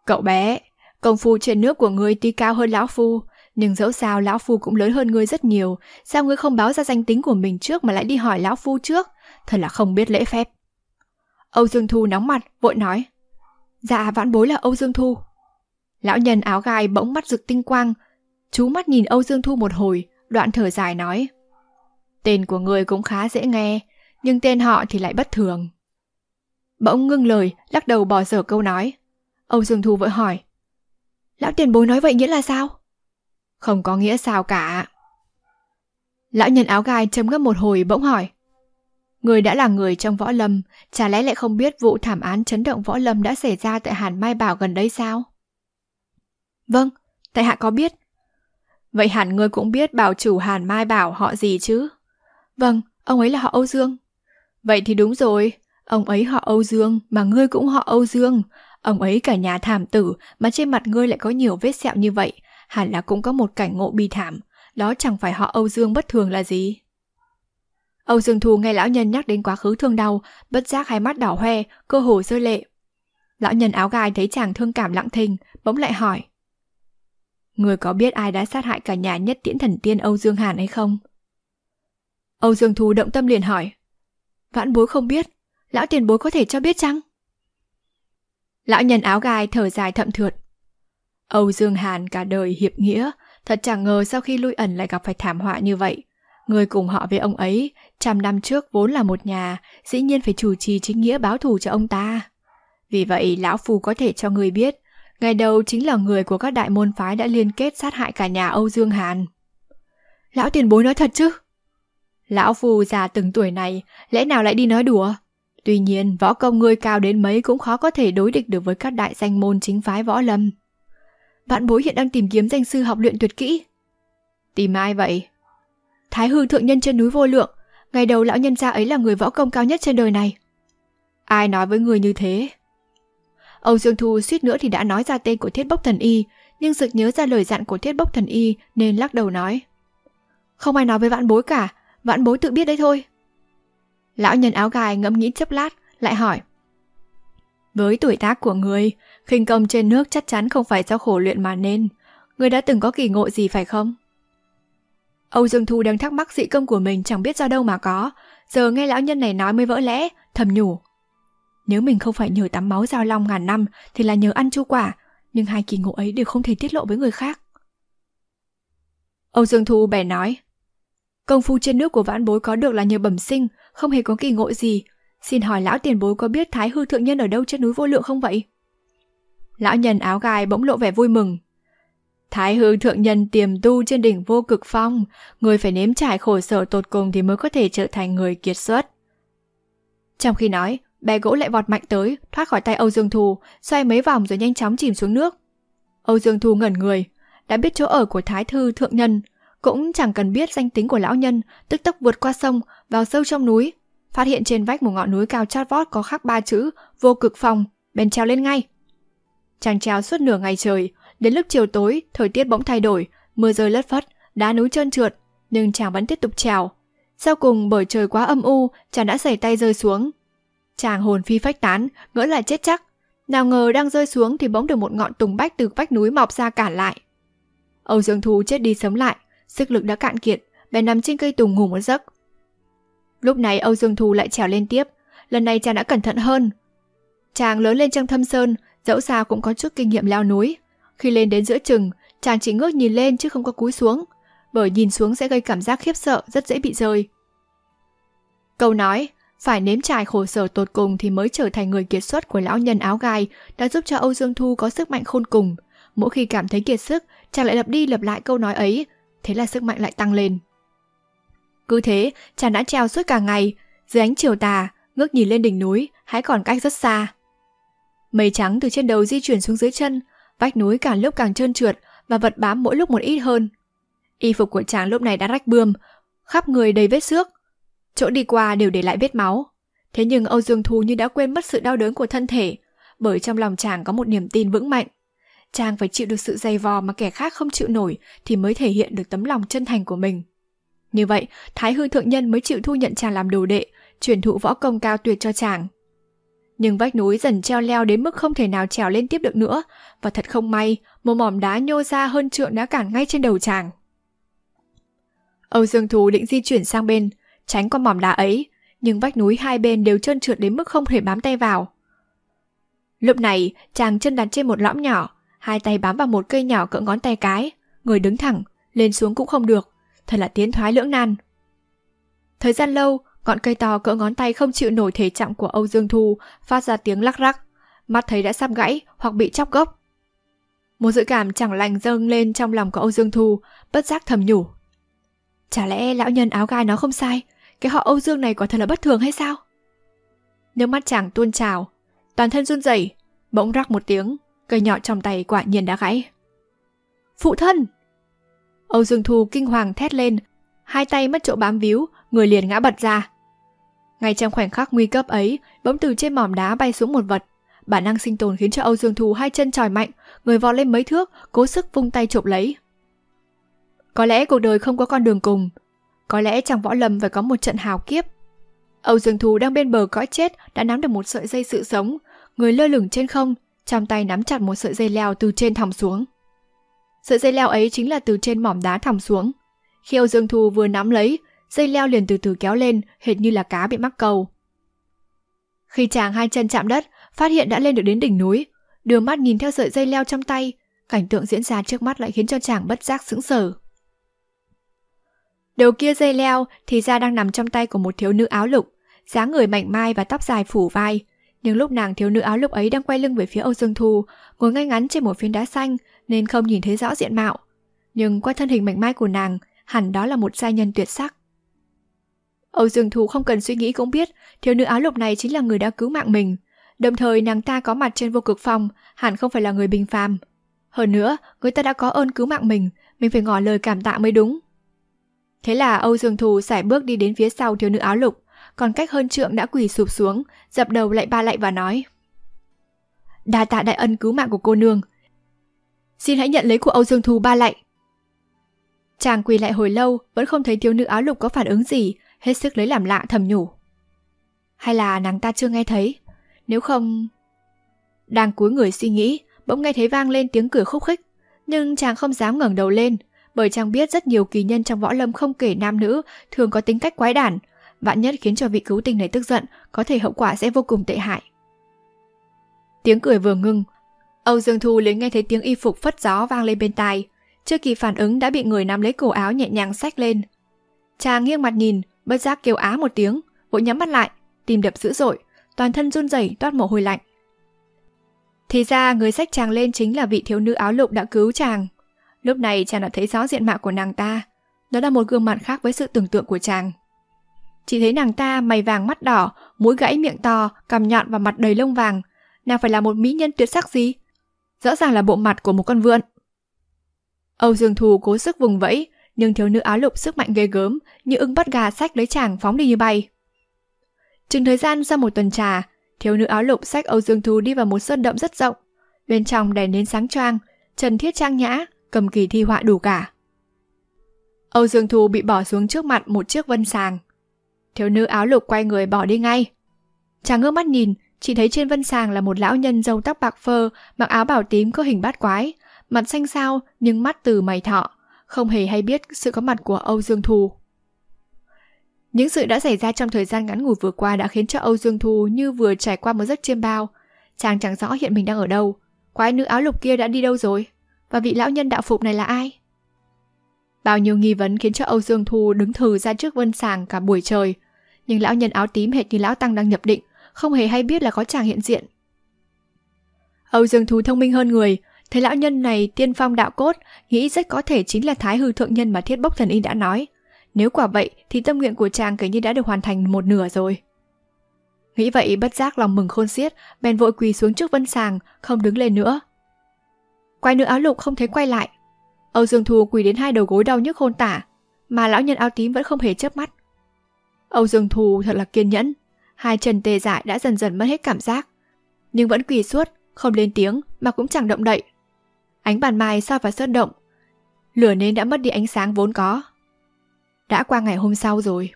Cậu bé, công phu trên nước của ngươi tuy cao hơn lão phu, nhưng dẫu sao lão phu cũng lớn hơn ngươi rất nhiều, sao ngươi không báo ra danh tính của mình trước mà lại đi hỏi lão phu trước? Thật là không biết lễ phép. Âu Dương Thu nóng mặt, vội nói. Dạ vãn bối là Âu Dương Thu. Lão nhân áo gai bỗng mắt rực tinh quang, chú mắt nhìn Âu Dương Thu một hồi, đoạn thở dài nói. Tên của người cũng khá dễ nghe, nhưng tên họ thì lại bất thường. Bỗng ngưng lời, lắc đầu bỏ dở câu nói. Âu Dương Thu vội hỏi. Lão tiền bối nói vậy nghĩa là sao? Không có nghĩa sao cả. Lão nhân áo gai chấm ngâm một hồi bỗng hỏi. Người đã là người trong võ lâm, chả lẽ lại không biết vụ thảm án chấn động võ lâm đã xảy ra tại Hàn Mai Bảo gần đây sao? Vâng, tại hạ có biết. Vậy hẳn ngươi cũng biết bảo chủ Hàn Mai Bảo họ gì chứ? Vâng, ông ấy là họ Âu Dương. Vậy thì đúng rồi, ông ấy họ Âu Dương mà ngươi cũng họ Âu Dương. Ông ấy cả nhà thảm tử mà trên mặt ngươi lại có nhiều vết sẹo như vậy, hẳn là cũng có một cảnh ngộ bi thảm, đó chẳng phải họ Âu Dương bất thường là gì. Âu Dương thù nghe lão nhân nhắc đến quá khứ thương đau, bất giác hai mắt đỏ hoe, cơ hồ rơi lệ. Lão nhân áo gai thấy chàng thương cảm lặng thinh, bỗng lại hỏi. Người có biết ai đã sát hại cả nhà nhất tiễn thần tiên Âu Dương Hàn hay không? Âu Dương Thu động tâm liền hỏi. Vãn bối không biết, lão tiền bối có thể cho biết chăng? Lão nhân áo gai thở dài thậm thượt. Âu Dương Hàn cả đời hiệp nghĩa, thật chẳng ngờ sau khi lui ẩn lại gặp phải thảm họa như vậy. Người cùng họ với ông ấy, trăm năm trước vốn là một nhà, dĩ nhiên phải chủ trì chính nghĩa báo thù cho ông ta. Vì vậy, Lão phù có thể cho người biết, ngày đầu chính là người của các đại môn phái đã liên kết sát hại cả nhà Âu Dương Hàn. Lão tiền bối nói thật chứ? Lão phù già từng tuổi này, lẽ nào lại đi nói đùa? Tuy nhiên, võ công ngươi cao đến mấy cũng khó có thể đối địch được với các đại danh môn chính phái võ lâm. Vạn bối hiện đang tìm kiếm danh sư học luyện tuyệt kỹ. Tìm ai vậy? Thái hư thượng nhân trên núi vô lượng, ngày đầu lão nhân gia ấy là người võ công cao nhất trên đời này. Ai nói với người như thế? Âu Dương Thu suýt nữa thì đã nói ra tên của Thiết Bốc Thần Y, nhưng sực nhớ ra lời dặn của Thiết Bốc Thần Y nên lắc đầu nói. Không ai nói với vạn bối cả, vạn bối tự biết đấy thôi. Lão nhân áo gai ngẫm nghĩ chấp lát, lại hỏi. Với tuổi tác của người, khinh công trên nước chắc chắn không phải do khổ luyện mà nên. Người đã từng có kỳ ngộ gì phải không? Âu Dương Thu đang thắc mắc dị công của mình chẳng biết do đâu mà có. Giờ nghe lão nhân này nói mới vỡ lẽ, thầm nhủ. Nếu mình không phải nhờ tắm máu giao long ngàn năm thì là nhờ ăn chu quả, nhưng hai kỳ ngộ ấy đều không thể tiết lộ với người khác. Âu Dương Thu bèn nói. Công phu trên nước của vãn bối có được là nhờ bẩm sinh, không hề có kỳ ngộ gì. Xin hỏi lão tiền bối có biết Thái Hư Thượng Nhân ở đâu trên núi vô lượng không vậy? Lão nhân áo gai bỗng lộ vẻ vui mừng. Thái hư thượng nhân tiềm tu trên đỉnh vô cực phong, người phải nếm trải khổ sở tột cùng thì mới có thể trở thành người kiệt xuất. Trong khi nói, bé gỗ lại vọt mạnh tới, thoát khỏi tay Âu Dương Thù, xoay mấy vòng rồi nhanh chóng chìm xuống nước. Âu Dương Thù ngẩn người, đã biết chỗ ở của Thái thư thượng nhân, cũng chẳng cần biết danh tính của lão nhân, tức tốc vượt qua sông, vào sâu trong núi, phát hiện trên vách một ngọn núi cao chót vót có khắc ba chữ vô cực phong, bèn treo lên ngay. Chàng treo suốt nửa ngày trời, đến lúc chiều tối, thời tiết bỗng thay đổi, mưa rơi lất phất, đá núi trơn trượt, nhưng chàng vẫn tiếp tục trèo. Sau cùng bởi trời quá âm u, chàng đã xảy tay rơi xuống. Chàng hồn phi phách tán, ngỡ là chết chắc. Nào ngờ đang rơi xuống thì bỗng được một ngọn tùng bách từ vách núi mọc ra cản lại. Âu Dương Thu chết đi sống lại, sức lực đã cạn kiệt, bèn nằm trên cây tùng ngủ một giấc. Lúc này Âu Dương Thu lại trèo lên tiếp, lần này chàng đã cẩn thận hơn. Chàng lớn lên trong thâm sơn, dẫu sao cũng có chút kinh nghiệm leo núi. Khi lên đến giữa chừng, chàng chỉ ngước nhìn lên chứ không có cúi xuống, bởi nhìn xuống sẽ gây cảm giác khiếp sợ rất dễ bị rơi. Câu nói, phải nếm trải khổ sở tột cùng thì mới trở thành người kiệt xuất của lão nhân áo gai đã giúp cho Âu Dương Thu có sức mạnh khôn cùng. Mỗi khi cảm thấy kiệt sức, chàng lại lặp đi lặp lại câu nói ấy, thế là sức mạnh lại tăng lên. Cứ thế, chàng đã treo suốt cả ngày, dưới ánh chiều tà, ngước nhìn lên đỉnh núi, hãy còn cách rất xa. Mây trắng từ trên đầu di chuyển xuống dưới chân, vách núi càng lúc càng trơn trượt và vật bám mỗi lúc một ít hơn. Y phục của chàng lúc này đã rách bươm, khắp người đầy vết xước. Chỗ đi qua đều để lại vết máu. Thế nhưng Âu Dương Thu như đã quên mất sự đau đớn của thân thể, bởi trong lòng chàng có một niềm tin vững mạnh. Chàng phải chịu được sự dày vò mà kẻ khác không chịu nổi thì mới thể hiện được tấm lòng chân thành của mình. Như vậy, Thái Hư Thượng Nhân mới chịu thu nhận chàng làm đồ đệ, truyền thụ võ công cao tuyệt cho chàng. Nhưng vách núi dần treo leo đến mức không thể nào trèo lên tiếp được nữa, và thật không may, một mỏm đá nhô ra hơn trượng đã cản ngay trên đầu chàng. Âu Dương Thú định di chuyển sang bên, tránh qua mỏm đá ấy, nhưng vách núi hai bên đều trơn trượt đến mức không thể bám tay vào. Lúc này, chàng chân đặt trên một lõm nhỏ, hai tay bám vào một cây nhỏ cỡ ngón tay cái, người đứng thẳng, lên xuống cũng không được, thật là tiến thoái lưỡng nan. Thời gian lâu, ngọn cây to cỡ ngón tay không chịu nổi thể trọng của Âu Dương Thu, phát ra tiếng lắc rắc, mắt thấy đã sắp gãy hoặc bị chóc gốc. Một dự cảm chẳng lành dâng lên trong lòng của Âu Dương Thu, bất giác thầm nhủ. Chả lẽ lão nhân áo gai nó không sai, cái họ Âu Dương này quả thật là bất thường hay sao? Nước mắt chàng tuôn trào, toàn thân run rẩy, bỗng rắc một tiếng, cây nhọ trong tay quả nhiên đã gãy. Phụ thân! Âu Dương Thu kinh hoàng thét lên, hai tay mất chỗ bám víu, người liền ngã bật ra. Ngay trong khoảnh khắc nguy cấp ấy, bỗng từ trên mỏm đá bay xuống một vật. Bản năng sinh tồn khiến cho Âu Dương Thu hai chân tròi mạnh, người vọt lên mấy thước, cố sức vung tay chụp lấy. Có lẽ cuộc đời không có con đường cùng. Có lẽ chàng võ lâm phải có một trận hào kiếp. Âu Dương Thù đang bên bờ cõi chết đã nắm được một sợi dây sự sống, người lơ lửng trên không, trong tay nắm chặt một sợi dây leo từ trên thòng xuống. Sợi dây leo ấy chính là từ trên mỏm đá thòng xuống. Khi Âu Dương Thù vừa nắm lấy, dây leo liền từ từ kéo lên, hệt như là cá bị mắc cầu. Khi chàng hai chân chạm đất, phát hiện đã lên được đến đỉnh núi, đưa mắt nhìn theo sợi dây leo trong tay, cảnh tượng diễn ra trước mắt lại khiến cho chàng bất giác sững sờ. Đầu kia dây leo thì ra đang nằm trong tay của một thiếu nữ áo lục, dáng người mạnh mai và tóc dài phủ vai, Nhưng lúc nàng thiếu nữ áo lục ấy đang quay lưng về phía Âu Dương Thu, ngồi ngay ngắn trên một phiến đá xanh nên không nhìn thấy rõ diện mạo. Nhưng qua thân hình mảnh mai của nàng, hẳn đó là một giai nhân tuyệt sắc. Âu Dương Thu không cần suy nghĩ cũng biết thiếu nữ áo lục này chính là người đã cứu mạng mình. Đồng thời nàng ta có mặt trên vô cực phòng, hẳn không phải là người bình phàm. Hơn nữa, người ta đã có ơn cứu mạng mình, mình phải ngỏ lời cảm tạ mới đúng. Thế là Âu Dương Thù sải bước đi đến phía sau thiếu nữ áo lục, còn cách hơn trượng đã quỳ sụp xuống, dập đầu lại ba lạy và nói. Đa tạ đại ân cứu mạng của cô nương. Xin hãy nhận lấy của Âu Dương Thù ba lạy. Chàng quỳ lại hồi lâu, vẫn không thấy thiếu nữ áo lục có phản ứng gì, hết sức lấy làm lạ thầm nhủ. Hay là nàng ta chưa nghe thấy? Nếu không... Đang cúi người suy nghĩ, bỗng nghe thấy vang lên tiếng cười khúc khích. Nhưng chàng không dám ngẩng đầu lên, bởi chàng biết rất nhiều kỳ nhân trong võ lâm không kể nam nữ thường có tính cách quái đản, vạn nhất khiến cho vị cứu tình này tức giận, có thể hậu quả sẽ vô cùng tệ hại. Tiếng cười vừa ngưng, Âu Dương Thu liền nghe thấy tiếng y phục phất gió vang lên bên tai, chưa kịp phản ứng đã bị người nắm lấy cổ áo nhẹ nhàng xách lên. Chàng nghiêng mặt nhìn, bất giác kêu á một tiếng, vội nhắm mắt lại, tìm đập dữ dội, toàn thân run rẩy toát mồ hôi lạnh. Thì ra người sách chàng lên chính là vị thiếu nữ áo lục đã cứu chàng. Lúc này chàng đã thấy rõ diện mạo của nàng ta. Đó là một gương mặt khác với sự tưởng tượng của chàng. Chỉ thấy nàng ta mày vàng mắt đỏ, mũi gãy miệng to, cằm nhọn và mặt đầy lông vàng. Nàng phải là một mỹ nhân tuyệt sắc gì? Rõ ràng là bộ mặt của một con vượn. Âu Dương Thù cố sức vùng vẫy, nhưng thiếu nữ áo lục sức mạnh ghê gớm, như ưng bắt gà sách lấy chàng phóng đi như bay. Chừng thời gian sau một tuần trà, thiếu nữ áo lục sách Âu Dương Thù đi vào một sơn động rất rộng. Bên trong đèn nến sáng choang, trần thiết trang nhã, cầm kỳ thi họa đủ cả. Âu Dương Thù bị bỏ xuống trước mặt một chiếc vân sàng. Thiếu nữ áo lục quay người bỏ đi ngay. Chàng ngước mắt nhìn, chỉ thấy trên vân sàng là một lão nhân râu tóc bạc phơ, mặc áo bảo tím có hình bát quái, mặt xanh xao nhưng mắt từ mày thọ, không hề hay biết sự có mặt của Âu Dương Thù. Những sự đã xảy ra trong thời gian ngắn ngủi vừa qua đã khiến cho Âu Dương Thù như vừa trải qua một giấc chiêm bao. Chàng chẳng rõ hiện mình đang ở đâu, quái nữ áo lục kia đã đi đâu rồi, và vị lão nhân đạo phục này là ai? Bao nhiêu nghi vấn khiến cho Âu Dương Thu đứng thừ ra trước vân sàng cả buổi trời, nhưng lão nhân áo tím hệt như lão tăng đang nhập định, không hề hay biết là có chàng hiện diện. Âu Dương Thu thông minh hơn người, thấy lão nhân này tiên phong đạo cốt, nghĩ rất có thể chính là Thái Hư Thượng Nhân mà Thiết Bốc Thần Y đã nói. Nếu quả vậy thì tâm nguyện của chàng kể như đã được hoàn thành một nửa rồi. Nghĩ vậy bất giác lòng mừng khôn xiết, bèn vội quỳ xuống trước vân sàng, không đứng lên nữa quái nữ áo lục không thấy quay lại. Âu Dương Thu quỳ đến hai đầu gối đau nhức khôn tả, mà lão nhân áo tím vẫn không hề chớp mắt. Âu Dương Thu thật là kiên nhẫn, hai chân tê dại đã dần dần mất hết cảm giác, nhưng vẫn quỳ suốt, không lên tiếng mà cũng chẳng động đậy. Ánh bàn mai sao vào sơn động, lửa nến đã mất đi ánh sáng vốn có. Đã qua ngày hôm sau rồi.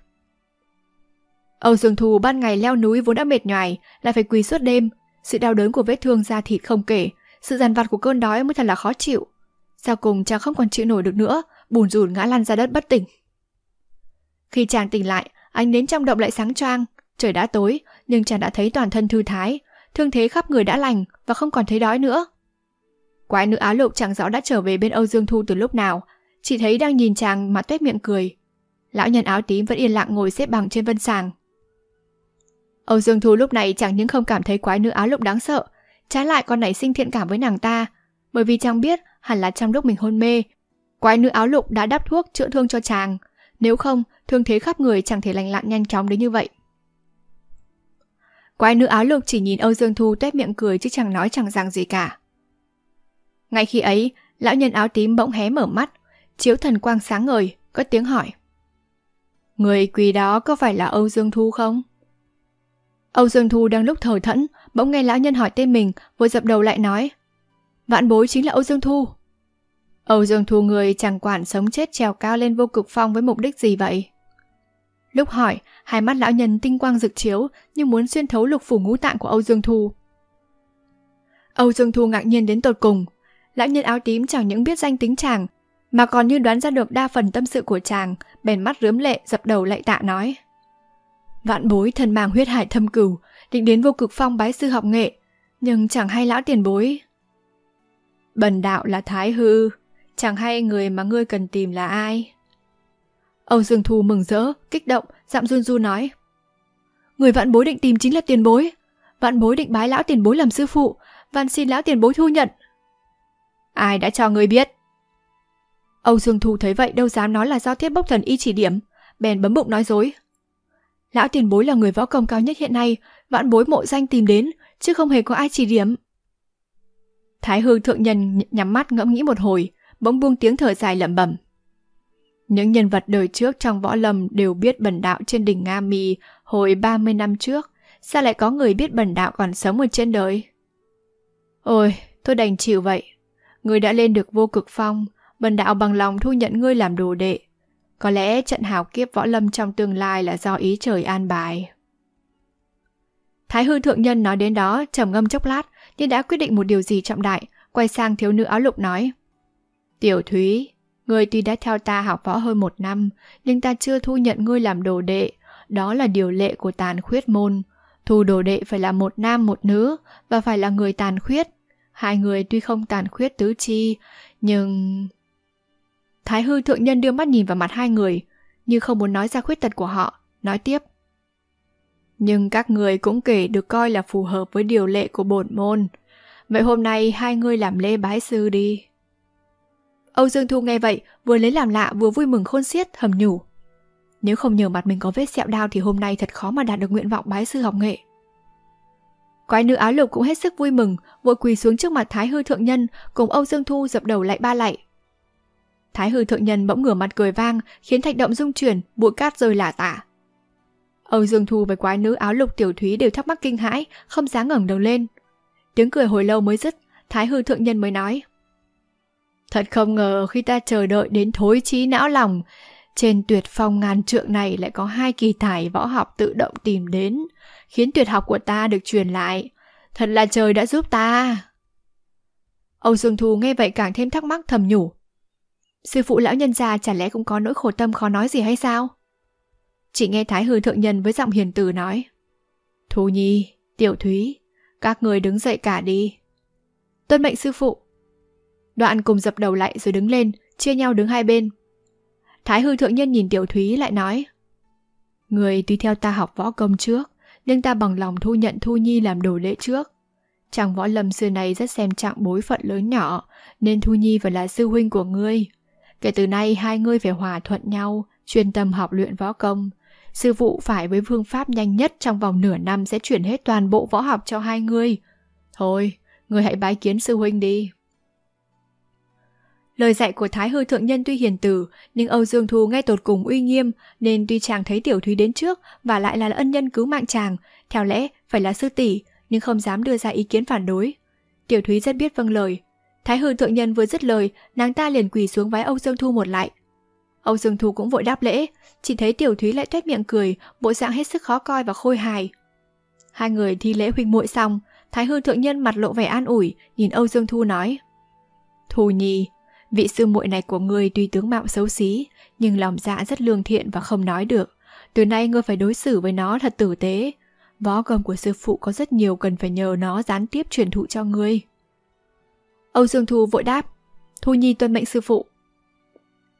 Âu Dương Thù ban ngày leo núi vốn đã mệt nhoài, lại phải quỳ suốt đêm, sự đau đớn của vết thương da thịt không kể, sự dằn vặt của cơn đói mới thật là khó chịu. Sau cùng chàng không còn chịu nổi được nữa, bùn rùn ngã lăn ra đất bất tỉnh. Khi chàng tỉnh lại, ánh đến trong động lại sáng choang, trời đã tối, nhưng chàng đã thấy toàn thân thư thái, thương thế khắp người đã lành và không còn thấy đói nữa. Quái nữ áo lục chẳng rõ đã trở về bên Âu Dương Thu từ lúc nào, chỉ thấy đang nhìn chàng mà tuét miệng cười. Lão nhân áo tím vẫn yên lặng ngồi xếp bằng trên vân sàng. Âu Dương Thu lúc này chẳng những không cảm thấy quái nữ áo lục đáng sợ, trái lại còn nảy sinh thiện cảm với nàng ta, bởi vì chàng biết hẳn là trong lúc mình hôn mê, quái nữ áo lục đã đắp thuốc chữa thương cho chàng, nếu không, thương thế khắp người chẳng thể lành lặn nhanh chóng đến như vậy. Quái nữ áo lục chỉ nhìn Âu Dương Thu tuét miệng cười chứ chẳng nói chẳng rằng gì cả. Ngay khi ấy, lão nhân áo tím bỗng hé mở mắt, chiếu thần quang sáng ngời, có tiếng hỏi. Người quỳ đó có phải là Âu Dương Thu không? Âu Dương Thu đang lúc thở thẫn, bỗng nghe lão nhân hỏi tên mình, vội dập đầu lại nói. Vạn bối chính là Âu Dương Thu. Âu Dương Thu người chẳng quản sống chết trèo cao lên vô cực phong với mục đích gì vậy? Lúc hỏi, hai mắt lão nhân tinh quang rực chiếu như muốn xuyên thấu lục phủ ngũ tạng của Âu Dương Thu. Âu Dương Thu ngạc nhiên đến tột cùng. Lão nhân áo tím chẳng những biết danh tính chàng, mà còn như đoán ra được đa phần tâm sự của chàng, bèn mắt rướm lệ dập đầu lại tạ nói. Vạn bối thần mang huyết hải thâm cửu, định đến vô cực phong bái sư học nghệ, nhưng chẳng hay lão tiền bối. Bần đạo là Thái Hư, chẳng hay người mà ngươi cần tìm là ai. Âu Dương Thu mừng rỡ, kích động, dạm run run nói. Người vạn bối định tìm chính là tiền bối. Vạn bối định bái lão tiền bối làm sư phụ, van xin lão tiền bối thu nhận. Ai đã cho ngươi biết? Âu Dương Thu thấy vậy đâu dám nói là do thiết bốc thần y chỉ điểm, bèn bấm bụng nói dối. Lão tiền bối là người võ công cao nhất hiện nay, vạn bối mộ danh tìm đến, chứ không hề có ai chỉ điểm. Thái hư thượng nhân nhắm mắt ngẫm nghĩ một hồi, bỗng buông tiếng thở dài lẩm bẩm. Những nhân vật đời trước trong võ lâm đều biết bần đạo trên đỉnh Nga Mi hồi 30 năm trước. Sao lại có người biết bần đạo còn sống ở trên đời? Ôi, tôi đành chịu vậy. Ngươi đã lên được vô cực phong, bần đạo bằng lòng thu nhận ngươi làm đồ đệ. Có lẽ trận hào kiếp võ lâm trong tương lai là do ý trời an bài. Thái hư thượng nhân nói đến đó trầm ngâm chốc lát nhưng đã quyết định một điều gì trọng đại, quay sang thiếu nữ áo lục nói. Tiểu Thúy, ngươi tuy đã theo ta học võ hơn một năm, nhưng ta chưa thu nhận ngươi làm đồ đệ. Đó là điều lệ của tàn khuyết môn. Thu đồ đệ phải là một nam một nữ và phải là người tàn khuyết. Hai người tuy không tàn khuyết tứ chi, nhưng... Thái hư thượng nhân đưa mắt nhìn vào mặt hai người, như không muốn nói ra khuyết tật của họ, nói tiếp. Nhưng các người cũng kể được coi là phù hợp với điều lệ của bổn môn. Vậy hôm nay hai người làm lễ bái sư đi. Âu Dương Thu nghe vậy, vừa lấy làm lạ vừa vui mừng khôn xiết, hầm nhủ. Nếu không nhờ mặt mình có vết sẹo đau thì hôm nay thật khó mà đạt được nguyện vọng bái sư học nghệ. Quái nữ áo lục cũng hết sức vui mừng, vội quỳ xuống trước mặt Thái Hư Thượng Nhân, cùng Âu Dương Thu dập đầu lại ba lạy. Thái Hư Thượng Nhân bỗng ngửa mặt cười vang, khiến thạch động rung chuyển, bụi cát rơi lả tả. Âu Dương Thu với quái nữ áo lục tiểu thúy đều thắc mắc kinh hãi, không dám ngẩng đầu lên. Tiếng cười hồi lâu mới dứt, Thái Hư Thượng Nhân mới nói. Thật không ngờ khi ta chờ đợi đến thối trí não lòng, trên tuyệt phong ngàn trượng này lại có hai kỳ tài võ học tự động tìm đến, khiến tuyệt học của ta được truyền lại. Thật là trời đã giúp ta. Âu Dương Thu nghe vậy càng thêm thắc mắc thầm nhủ. Sư phụ lão nhân già chả lẽ cũng có nỗi khổ tâm khó nói gì hay sao? Chỉ nghe Thái Hư Thượng Nhân với giọng hiền từ nói. Thu Nhi, Tiểu Thúy, các người đứng dậy cả đi. Tuân mệnh sư phụ. Đoạn cùng dập đầu lại rồi đứng lên, chia nhau đứng hai bên. Thái hư thượng nhân nhìn Tiểu Thúy lại nói Người tuy theo ta học võ công trước Nhưng ta bằng lòng thu nhận Thu Nhi làm đồ lễ trước Chàng võ lâm xưa này rất xem trọng bối phận lớn nhỏ Nên Thu Nhi phải là sư huynh của ngươi Kể từ nay hai ngươi phải hòa thuận nhau Chuyên tâm học luyện võ công Sư phụ phải với phương pháp nhanh nhất Trong vòng nửa năm sẽ chuyển hết toàn bộ võ học cho hai người. Thôi, người hãy bái kiến sư huynh đi Lời dạy của Thái Hư Thượng Nhân tuy hiền từ, nhưng Âu Dương Thu ngay tột cùng uy nghiêm, nên tuy chàng thấy Tiểu Thúy đến trước và lại là ân nhân cứu mạng chàng, theo lẽ phải là sư tỷ, nhưng không dám đưa ra ý kiến phản đối. Tiểu Thúy rất biết vâng lời. Thái Hư Thượng Nhân vừa dứt lời, nàng ta liền quỳ xuống vái Âu Dương Thu một lại. Âu Dương Thu cũng vội đáp lễ, chỉ thấy Tiểu Thúy lại tuét miệng cười, bộ dạng hết sức khó coi và khôi hài. Hai người thi lễ huynh muội xong, Thái Hư Thượng Nhân mặt lộ vẻ an ủi, nhìn Âu Dương Thu nói. Thu Nhi, Vị sư muội này của ngươi tuy tướng mạo xấu xí, nhưng lòng dạ rất lương thiện và không nói được. Từ nay ngươi phải đối xử với nó thật tử tế. Võ công của sư phụ có rất nhiều cần phải nhờ nó gián tiếp truyền thụ cho ngươi. Âu Dương Thu vội đáp, Thu Nhi tuân mệnh sư phụ.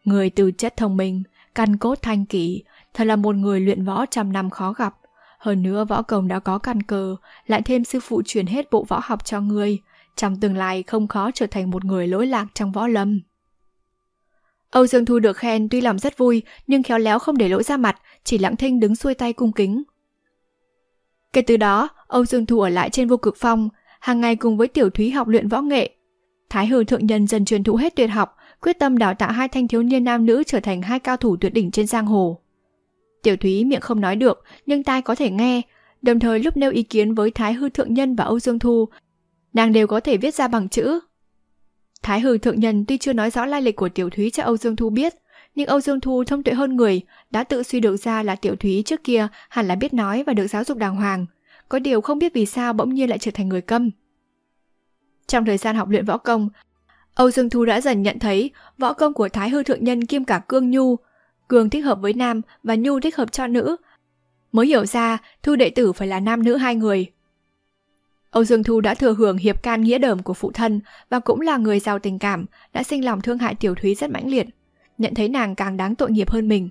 Người từ chất thông minh, căn cốt thanh kỷ, thật là một người luyện võ trăm năm khó gặp. Hơn nữa võ công đã có căn cơ, lại thêm sư phụ truyền hết bộ võ học cho ngươi, trong tương lai không khó trở thành một người lỗi lạc trong võ lâm. Âu Dương Thu được khen tuy lòng rất vui nhưng khéo léo không để lỗi ra mặt, chỉ lặng thinh đứng xuôi tay cung kính. Kể từ đó, Âu Dương Thu ở lại trên vô cực phong, hàng ngày cùng với Tiểu Thúy học luyện võ nghệ. Thái Hư Thượng Nhân dần truyền thụ hết tuyệt học, quyết tâm đào tạo hai thanh thiếu niên nam nữ trở thành hai cao thủ tuyệt đỉnh trên giang hồ. Tiểu Thúy miệng không nói được, nhưng tai có thể nghe, đồng thời lúc nêu ý kiến với Thái Hư Thượng Nhân và Âu Dương Thu nàng đều có thể viết ra bằng chữ. Thái hư thượng nhân tuy chưa nói rõ lai lịch của Tiểu Thúy cho Âu Dương Thu biết, nhưng Âu Dương Thu thông tuệ hơn người, đã tự suy được ra là Tiểu Thúy trước kia hẳn là biết nói và được giáo dục đàng hoàng, có điều không biết vì sao bỗng nhiên lại trở thành người câm. Trong thời gian học luyện võ công, Âu Dương Thu đã dần nhận thấy võ công của Thái hư thượng nhân kiêm cả cương nhu, cường thích hợp với nam và nhu thích hợp cho nữ, mới hiểu ra thu đệ tử phải là nam nữ hai người. Âu Dương Thu đã thừa hưởng hiệp can nghĩa đờm của phụ thân và cũng là người giàu tình cảm, đã sinh lòng thương hại Tiểu Thúy rất mãnh liệt, nhận thấy nàng càng đáng tội nghiệp hơn mình.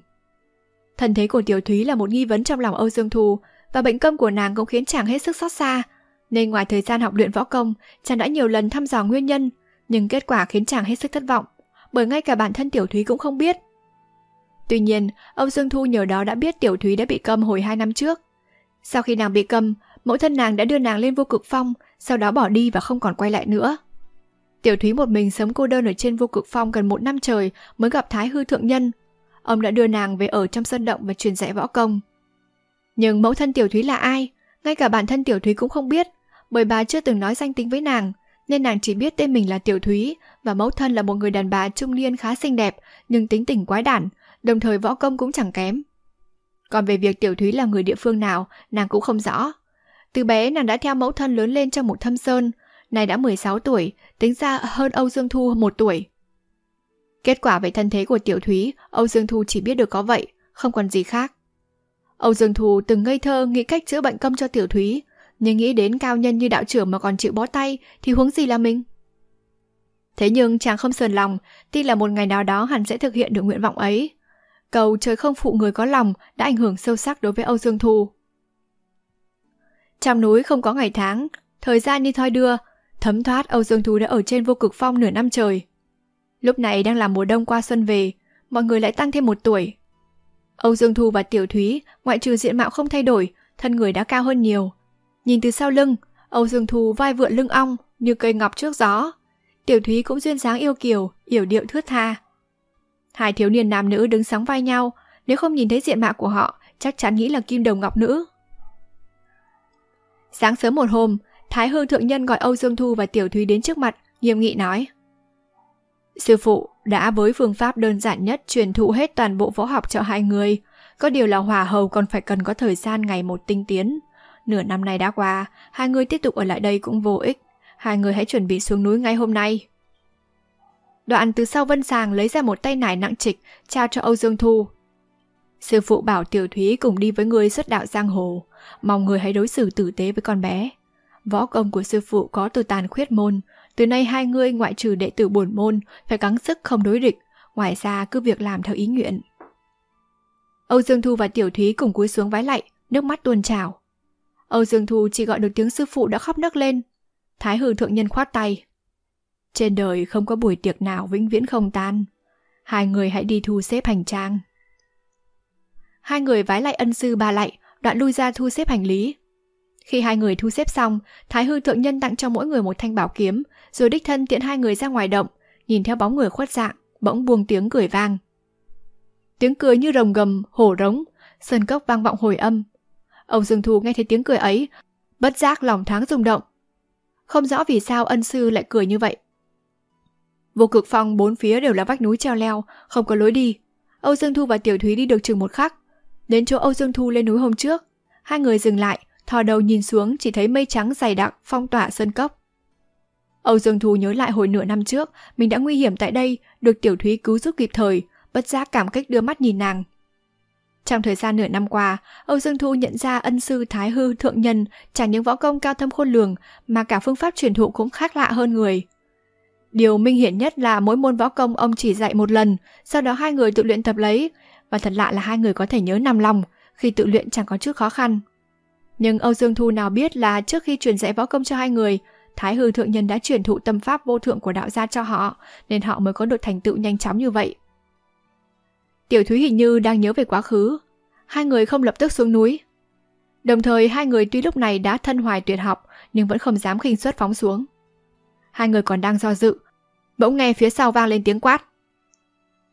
Thần thế của Tiểu Thúy là một nghi vấn trong lòng Âu Dương Thu và bệnh câm của nàng cũng khiến chàng hết sức xót xa. Nên ngoài thời gian học luyện võ công, chàng đã nhiều lần thăm dò nguyên nhân, nhưng kết quả khiến chàng hết sức thất vọng, bởi ngay cả bản thân Tiểu Thúy cũng không biết. Tuy nhiên, ông Dương Thu nhờ đó đã biết Tiểu Thúy đã bị câm hồi 2 năm trước. Sau khi nàng bị câm, mẫu thân nàng đã đưa nàng lên vô cực phong, sau đó bỏ đi và không còn quay lại nữa. Tiểu Thúy một mình sống cô đơn ở trên vô cực phong gần một năm trời mới gặp Thái Hư Thượng Nhân. Ông đã đưa nàng về ở trong sân động và truyền dạy võ công. Nhưng mẫu thân Tiểu Thúy là ai? Ngay cả bản thân Tiểu Thúy cũng không biết, bởi bà chưa từng nói danh tính với nàng, nên nàng chỉ biết tên mình là Tiểu Thúy và mẫu thân là một người đàn bà trung niên khá xinh đẹp nhưng tính tình quái đản, đồng thời võ công cũng chẳng kém. Còn về việc Tiểu Thúy là người địa phương nào, nàng cũng không rõ. Từ bé nàng đã theo mẫu thân lớn lên trong một thâm sơn, này đã 16 tuổi, tính ra hơn Âu Dương Thu một tuổi. Kết quả về thân thế của Tiểu Thúy, Âu Dương Thu chỉ biết được có vậy, không còn gì khác. Âu Dương Thu từng ngây thơ nghĩ cách chữa bệnh câm cho Tiểu Thúy, nhưng nghĩ đến cao nhân như đạo trưởng mà còn chịu bó tay thì huống gì là mình. Thế nhưng chàng không sờn lòng, tin là một ngày nào đó hẳn sẽ thực hiện được nguyện vọng ấy. Cầu trời không phụ người có lòng đã ảnh hưởng sâu sắc đối với Âu Dương Thu. Trong núi không có ngày tháng, thời gian như thoi đưa, thấm thoát Âu Dương Thu đã ở trên vô cực phong nửa năm trời. Lúc này đang là mùa đông qua xuân về, mọi người lại tăng thêm một tuổi. Âu Dương Thu và Tiểu Thúy, ngoại trừ diện mạo không thay đổi, thân người đã cao hơn nhiều. Nhìn từ sau lưng, Âu Dương Thu vai vượn lưng ong như cây ngọc trước gió. Tiểu Thúy cũng duyên dáng yêu kiều, yểu điệu thướt tha. Hai thiếu niên nam nữ đứng sóng vai nhau, nếu không nhìn thấy diện mạo của họ, chắc chắn nghĩ là kim đồng ngọc nữ. Sáng sớm một hôm, Thái Hương Thượng Nhân gọi Âu Dương Thu và Tiểu Thúy đến trước mặt, nghiêm nghị nói. Sư phụ đã với phương pháp đơn giản nhất truyền thụ hết toàn bộ võ học cho hai người. Có điều là hòa hầu còn phải cần có thời gian ngày một tinh tiến. Nửa năm nay đã qua, hai người tiếp tục ở lại đây cũng vô ích. Hai người hãy chuẩn bị xuống núi ngay hôm nay. Đoạn từ sau vân sàng lấy ra một tay nải nặng trịch, trao cho Âu Dương Thu. Sư phụ bảo Tiểu Thúy cùng đi với người xuất đạo giang hồ, mong người hãy đối xử tử tế với con bé. Võ công của sư phụ có từ tàn khuyết môn, từ nay hai người ngoại trừ đệ tử bổn môn phải gắng sức không đối địch, ngoài ra cứ việc làm theo ý nguyện. Âu Dương Thu và Tiểu Thúy cùng cúi xuống vái lạy, nước mắt tuôn trào. Âu Dương Thu chỉ gọi được tiếng sư phụ đã khóc nấc lên. Thái hử thượng nhân khoát tay. Trên đời không có buổi tiệc nào vĩnh viễn không tan. Hai người hãy đi thu xếp hành trang. Hai người vái lại ân sư ba lại đoạn lui ra thu xếp hành lý. Khi hai người thu xếp xong, Thái hư thượng nhân tặng cho mỗi người một thanh bảo kiếm, rồi đích thân tiện hai người ra ngoài động, nhìn theo bóng người khuất dạng, bỗng buông tiếng cười vang. Tiếng cười như rồng gầm, hổ rống, sơn cốc vang vọng hồi âm. Ông Dương Thu nghe thấy tiếng cười ấy, bất giác lòng tháng rung động. Không rõ vì sao ân sư lại cười như vậy. Vô cực phong bốn phía đều là vách núi treo leo, không có lối đi. Âu Dương Thu và Tiểu Thúy đi được chừng một khắc. Đến chỗ Âu Dương Thu lên núi hôm trước, hai người dừng lại, thò đầu nhìn xuống chỉ thấy mây trắng dày đặc phong tỏa sơn cốc. Âu Dương Thu nhớ lại hồi nửa năm trước, mình đã nguy hiểm tại đây, được Tiểu Thúy cứu giúp kịp thời, bất giác cảm kích đưa mắt nhìn nàng. Trong thời gian nửa năm qua, Âu Dương Thu nhận ra ân sư Thái Hư Thượng Nhân chẳng những võ công cao thâm khôn lường mà cả phương pháp truyền thụ cũng khác lạ hơn người. Điều minh hiển nhất là mỗi môn võ công ông chỉ dạy một lần, sau đó hai người tự luyện tập lấy, và thật lạ là hai người có thể nhớ nằm lòng, khi tự luyện chẳng có chút khó khăn. Nhưng Âu Dương Thu nào biết là trước khi truyền dạy võ công cho hai người, Thái Hư Thượng Nhân đã truyền thụ tâm pháp vô thượng của đạo gia cho họ, nên họ mới có được thành tựu nhanh chóng như vậy. Tiểu Thúy hình như đang nhớ về quá khứ. Hai người không lập tức xuống núi. Đồng thời hai người tuy lúc này đã thân hoài tuyệt học nhưng vẫn không dám khinh suất phóng xuống. Hai người còn đang do dự. Bỗng nghe phía sau vang lên tiếng quát.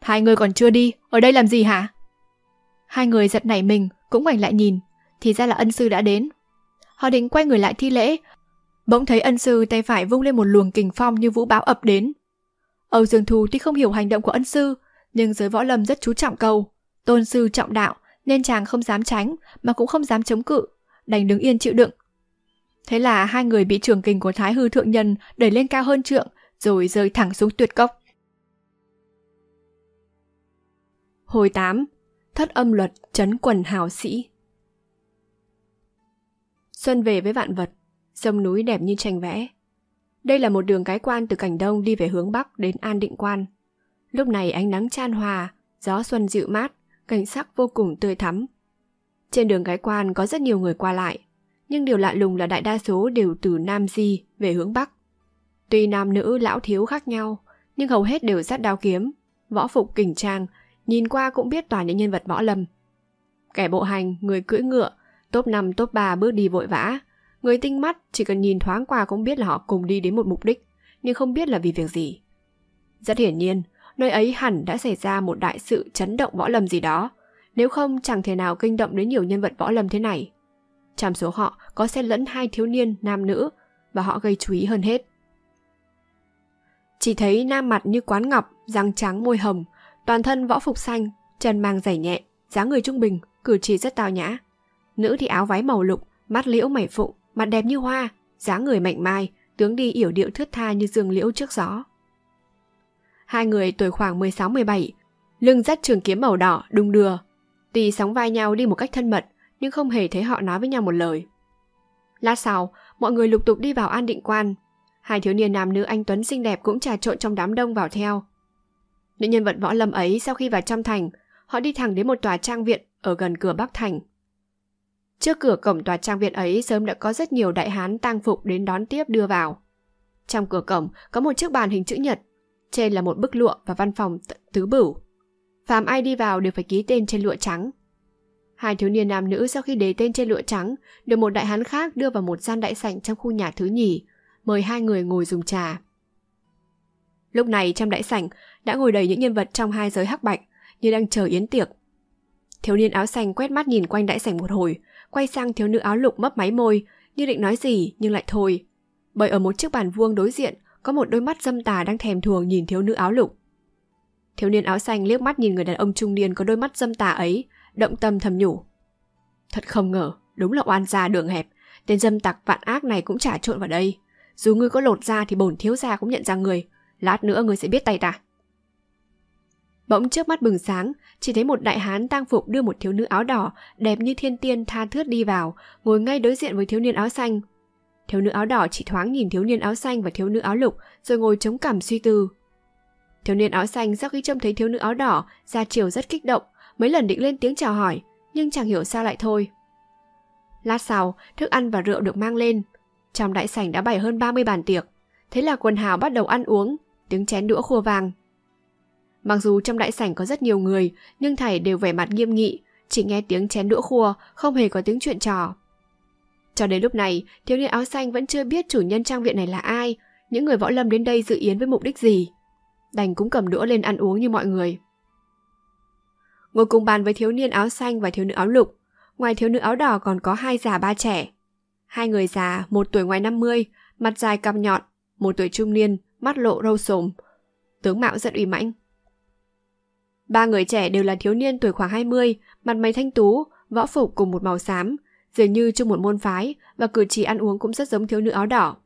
Hai người còn chưa đi, ở đây làm gì hả? Hai người giật nảy mình, cũng ngoảnh lại nhìn. Thì ra là ân sư đã đến. Họ định quay người lại thi lễ. Bỗng thấy ân sư tay phải vung lên một luồng kình phong như vũ bão ập đến. Âu Dương Thù tuy không hiểu hành động của ân sư, nhưng giới võ lâm rất chú trọng cầu Tôn sư trọng đạo, nên chàng không dám tránh, mà cũng không dám chống cự, đành đứng yên chịu đựng. Thế là hai người bị trường kình của Thái Hư Thượng Nhân đẩy lên cao hơn trượng, rồi rơi thẳng xuống tuyệt cốc. Hồi 8. Thất âm luật chấn quần hào sĩ Xuân về với vạn vật, sông núi đẹp như tranh vẽ. Đây là một đường cái quan từ cảnh đông đi về hướng bắc đến An Định Quan. Lúc này ánh nắng chan hòa, gió xuân dịu mát, cảnh sắc vô cùng tươi thắm. Trên đường gái quan có rất nhiều người qua lại. nhưng điều lạ lùng là đại đa số đều từ Nam Di về hướng Bắc. Tuy nam nữ lão thiếu khác nhau, nhưng hầu hết đều sát đao kiếm, võ phục kình trang, nhìn qua cũng biết toàn những nhân vật võ lâm. Kẻ bộ hành, người cưỡi ngựa, top 5, top 3 bước đi vội vã. Người tinh mắt chỉ cần nhìn thoáng qua cũng biết là họ cùng đi đến một mục đích, nhưng không biết là vì việc gì. Rất hiển nhiên, nơi ấy hẳn đã xảy ra một đại sự chấn động võ lâm gì đó, nếu không chẳng thể nào kinh động đến nhiều nhân vật võ lâm thế này. Trong số họ có xen lẫn hai thiếu niên nam nữ và họ gây chú ý hơn hết. Chỉ thấy nam mặt như quán ngọc, răng trắng môi hồng, toàn thân võ phục xanh, chân mang giày nhẹ, dáng người trung bình, cử chỉ rất tao nhã. Nữ thì áo váy màu lục, mắt liễu mảy phụng, mặt đẹp như hoa, dáng người mạnh mai, tướng đi yểu điệu thướt tha như dương liễu trước gió. Hai người tuổi khoảng 16-17, lưng dắt trường kiếm màu đỏ, đung đưa. Tuy sóng vai nhau đi một cách thân mật, nhưng không hề thấy họ nói với nhau một lời. Lát sau, mọi người lục tục đi vào an định quan. Hai thiếu niên nam nữ anh Tuấn xinh đẹp cũng trà trộn trong đám đông vào theo. Những nhân vật võ lâm ấy sau khi vào trong thành, họ đi thẳng đến một tòa trang viện ở gần cửa Bắc Thành. Trước cửa cổng tòa trang viện ấy sớm đã có rất nhiều đại hán tang phục đến đón tiếp đưa vào. Trong cửa cổng có một chiếc bàn hình chữ nhật, trên là một bức lụa và văn phòng tứ bửu. Phàm ai đi vào đều phải ký tên trên lụa trắng. Hai thiếu niên nam nữ sau khi đế tên trên lụa trắng được một đại hán khác đưa vào một gian đại sảnh trong khu nhà thứ nhì, mời hai người ngồi dùng trà. Lúc này trong đại sảnh đã ngồi đầy những nhân vật trong hai giới hắc bạch như đang chờ yến tiệc. Thiếu niên áo xanh quét mắt nhìn quanh đại sảnh một hồi, quay sang thiếu nữ áo lục mấp máy môi, như định nói gì nhưng lại thôi. Bởi ở một chiếc bàn vuông đối diện có một đôi mắt dâm tà đang thèm thuồng nhìn thiếu nữ áo lục. Thiếu niên áo xanh liếc mắt nhìn người đàn ông trung niên có đôi mắt dâm tà ấy, động tâm thầm nhủ. Thật không ngờ, đúng là oan gia đường hẹp, tên dâm tặc vạn ác này cũng trả trộn vào đây. Dù ngươi có lột ra thì bổn thiếu gia cũng nhận ra người, lát nữa ngươi sẽ biết tay ta. Bỗng trước mắt bừng sáng, chỉ thấy một đại hán tang phục đưa một thiếu nữ áo đỏ, đẹp như thiên tiên tha thướt đi vào, ngồi ngay đối diện với thiếu niên áo xanh. Thiếu nữ áo đỏ chỉ thoáng nhìn thiếu niên áo xanh và thiếu nữ áo lục, rồi ngồi chống cằm suy tư. Thiếu niên áo xanh sau khi trông thấy thiếu nữ áo đỏ, ra chiều rất kích động, mấy lần định lên tiếng chào hỏi, nhưng chẳng hiểu sao lại thôi. Lát sau, thức ăn và rượu được mang lên. Trong đại sảnh đã bày hơn 30 bàn tiệc. Thế là quần hào bắt đầu ăn uống, tiếng chén đũa khua vàng. Mặc dù trong đại sảnh có rất nhiều người, nhưng thầy đều vẻ mặt nghiêm nghị, chỉ nghe tiếng chén đũa khua, không hề có tiếng chuyện trò. Cho đến lúc này, thiếu niên áo xanh vẫn chưa biết chủ nhân trang viện này là ai, những người võ lâm đến đây dự yến với mục đích gì. Đành cũng cầm đũa lên ăn uống như mọi người. Ngồi cùng bàn với thiếu niên áo xanh và thiếu nữ áo lục, ngoài thiếu nữ áo đỏ còn có hai già ba trẻ. Hai người già, một tuổi ngoài 50, mặt dài cằm nhọn, một tuổi trung niên, mắt lộ râu sồm, tướng mạo rất uy mãnh. Ba người trẻ đều là thiếu niên tuổi khoảng 20, mặt mày thanh tú, võ phục cùng một màu xám, dường như chung một môn phái và cử chỉ ăn uống cũng rất giống thiếu nữ áo đỏ.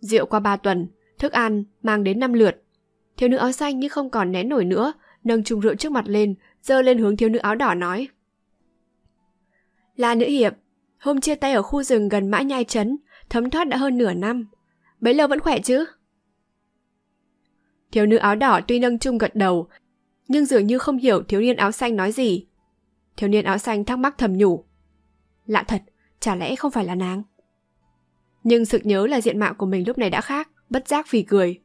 Rượu qua ba tuần, thức ăn mang đến năm lượt. Thiếu nữ áo xanh như không còn nén nổi nữa, nâng chung rượu trước mặt lên, dơ lên hướng thiếu nữ áo đỏ nói. Là nữ hiệp, hôm chia tay ở khu rừng gần mã nhai trấn, thấm thoát đã hơn nửa năm. Bấy lâu vẫn khỏe chứ? Thiếu nữ áo đỏ tuy nâng chung gật đầu, nhưng dường như không hiểu thiếu niên áo xanh nói gì. Thiếu niên áo xanh thắc mắc thầm nhủ. Lạ thật, chả lẽ không phải là nàng? Nhưng sực nhớ là diện mạo của mình lúc này đã khác, bất giác phì cười.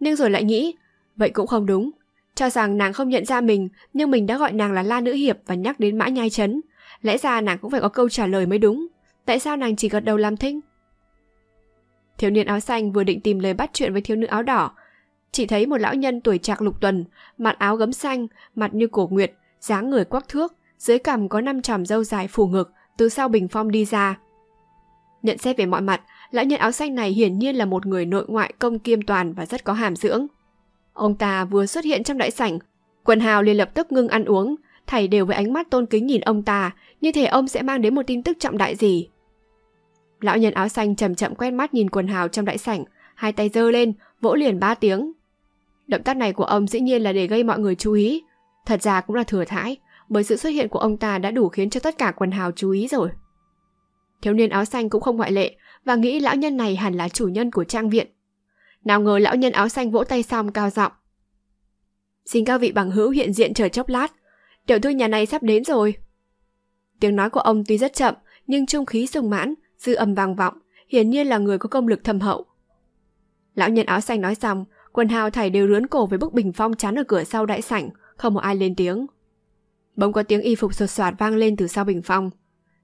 Nhưng rồi lại nghĩ, vậy cũng không đúng. Cho rằng nàng không nhận ra mình, nhưng mình đã gọi nàng là La Nữ Hiệp và nhắc đến mã nhai chấn. Lẽ ra nàng cũng phải có câu trả lời mới đúng. Tại sao nàng chỉ gật đầu làm thinh? Thiếu niên áo xanh vừa định tìm lời bắt chuyện với thiếu nữ áo đỏ, chỉ thấy một lão nhân tuổi trạc lục tuần, mặt áo gấm xanh, mặt như cổ nguyệt, dáng người quắc thước, dưới cằm có năm tròm râu dài phủ ngực, từ sau bình phong đi ra. Nhận xét về mọi mặt, lão nhân áo xanh này hiển nhiên là một người nội ngoại công kiêm toàn và rất có hàm dưỡng. Ông ta vừa xuất hiện trong đại sảnh, quần hào liền lập tức ngưng ăn uống, thảy đều với ánh mắt tôn kính nhìn ông ta, như thể ông sẽ mang đến một tin tức trọng đại gì. Lão nhân áo xanh chậm chậm quét mắt nhìn quần hào trong đại sảnh, hai tay giơ lên, vỗ liền ba tiếng. Động tác này của ông dĩ nhiên là để gây mọi người chú ý. Thật ra cũng là thừa thãi, bởi sự xuất hiện của ông ta đã đủ khiến cho tất cả quần hào chú ý rồi. Thiếu niên áo xanh cũng không ngoại lệ và nghĩ lão nhân này hẳn là chủ nhân của trang viện. Nào ngờ lão nhân áo xanh vỗ tay xong cao giọng. Xin các vị bằng hữu hiện diện chờ chốc lát, tiểu thư nhà này sắp đến rồi. Tiếng nói của ông tuy rất chậm, nhưng trung khí sung mãn, dư âm vang vọng, hiển nhiên là người có công lực thâm hậu. Lão nhân áo xanh nói xong, quần hào thảy đều rướn cổ với bức bình phong chắn ở cửa sau đại sảnh, không một ai lên tiếng. Bỗng có tiếng y phục sột soạt vang lên từ sau bình phong.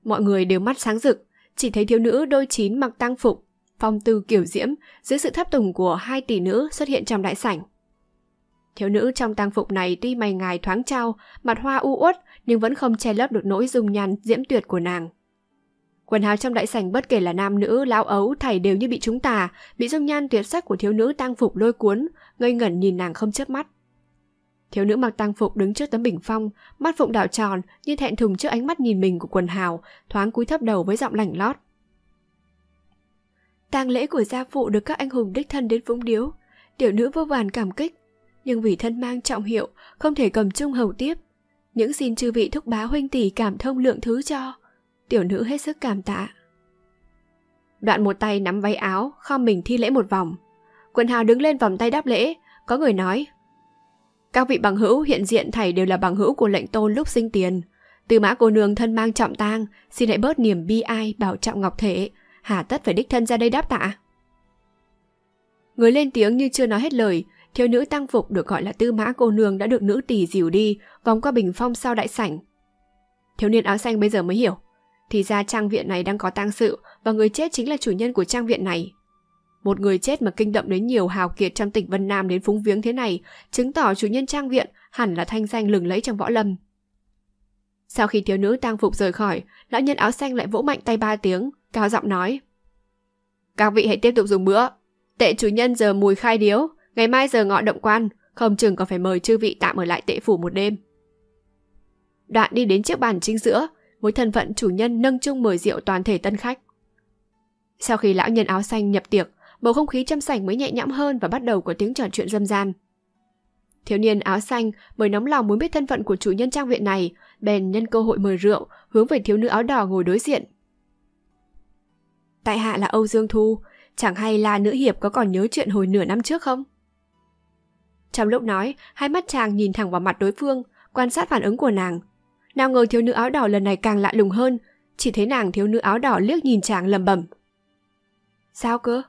Mọi người đều mắt sáng rực, chỉ thấy thiếu nữ đôi chín mặc tang phục, phong tư kiểu diễm dưới sự tháp tùng của hai tỷ nữ xuất hiện trong đại sảnh. Thiếu nữ trong tang phục này tuy mày ngài thoáng trao, mặt hoa u uất nhưng vẫn không che lấp được nỗi dung nhan diễm tuyệt của nàng. Quần áo trong đại sảnh bất kể là nam nữ, lão ấu, thảy đều như bị chúng tà, bị dung nhan tuyệt sắc của thiếu nữ tang phục lôi cuốn, ngây ngẩn nhìn nàng không chớp mắt. Thiếu nữ mặc tang phục đứng trước tấm bình phong, mắt phụng đảo tròn như thẹn thùng trước ánh mắt nhìn mình của quần hào, thoáng cúi thấp đầu với giọng lảnh lót. Tang lễ của gia phụ được các anh hùng đích thân đến vũng điếu, tiểu nữ vô vàn cảm kích, nhưng vì thân mang trọng hiệu, không thể cầm chung hầu tiếp. Những xin chư vị thúc bá huynh tỷ cảm thông lượng thứ cho. Tiểu nữ hết sức cảm tạ. Đoạn một tay nắm váy áo, khom mình thi lễ một vòng. Quần hào đứng lên vòng tay đáp lễ, có người nói. Các vị bằng hữu hiện diện thảy đều là bằng hữu của lệnh tôn lúc sinh tiền. Từ mã cô nương thân mang trọng tang, xin hãy bớt niềm bi ai bảo trọng ngọc thể, hà tất phải đích thân ra đây đáp tạ. Người lên tiếng như chưa nói hết lời, thiếu nữ tăng phục được gọi là tư mã cô nương đã được nữ tỷ dìu đi, vòng qua bình phong sau đại sảnh. Thiếu niên áo xanh bây giờ mới hiểu, thì ra trang viện này đang có tang sự và người chết chính là chủ nhân của trang viện này. Một người chết mà kinh động đến nhiều hào kiệt trong tỉnh Vân Nam đến phúng viếng thế này, chứng tỏ chủ nhân trang viện hẳn là thanh danh lừng lẫy trong võ lâm. Sau khi thiếu nữ tang phục rời khỏi, lão nhân áo xanh lại vỗ mạnh tay ba tiếng, cao giọng nói. Các vị hãy tiếp tục dùng bữa. Tệ chủ nhân giờ mùi khai điếu, ngày mai giờ ngọ động quan, không chừng còn phải mời chư vị tạm ở lại tệ phủ một đêm. Đoạn đi đến chiếc bàn chính giữa, với thân phận chủ nhân nâng chung mời rượu toàn thể tân khách. Sau khi lão nhân áo xanh nhập tiệc, bầu không khí trong sảnh mới nhẹ nhõm hơn và bắt đầu có tiếng trò chuyện dâm gian. Thiếu niên áo xanh bởi nóng lòng muốn biết thân phận của chủ nhân trang viện này, bèn nhân cơ hội mời rượu, hướng về thiếu nữ áo đỏ ngồi đối diện. Tại hạ là Âu Dương Thu, chẳng hay là nữ hiệp có còn nhớ chuyện hồi nửa năm trước không? Trong lúc nói, hai mắt chàng nhìn thẳng vào mặt đối phương, quan sát phản ứng của nàng. Nào ngờ thiếu nữ áo đỏ lần này càng lạ lùng hơn, chỉ thấy nàng thiếu nữ áo đỏ liếc nhìn chàng lầm bẩm. Sao cơ?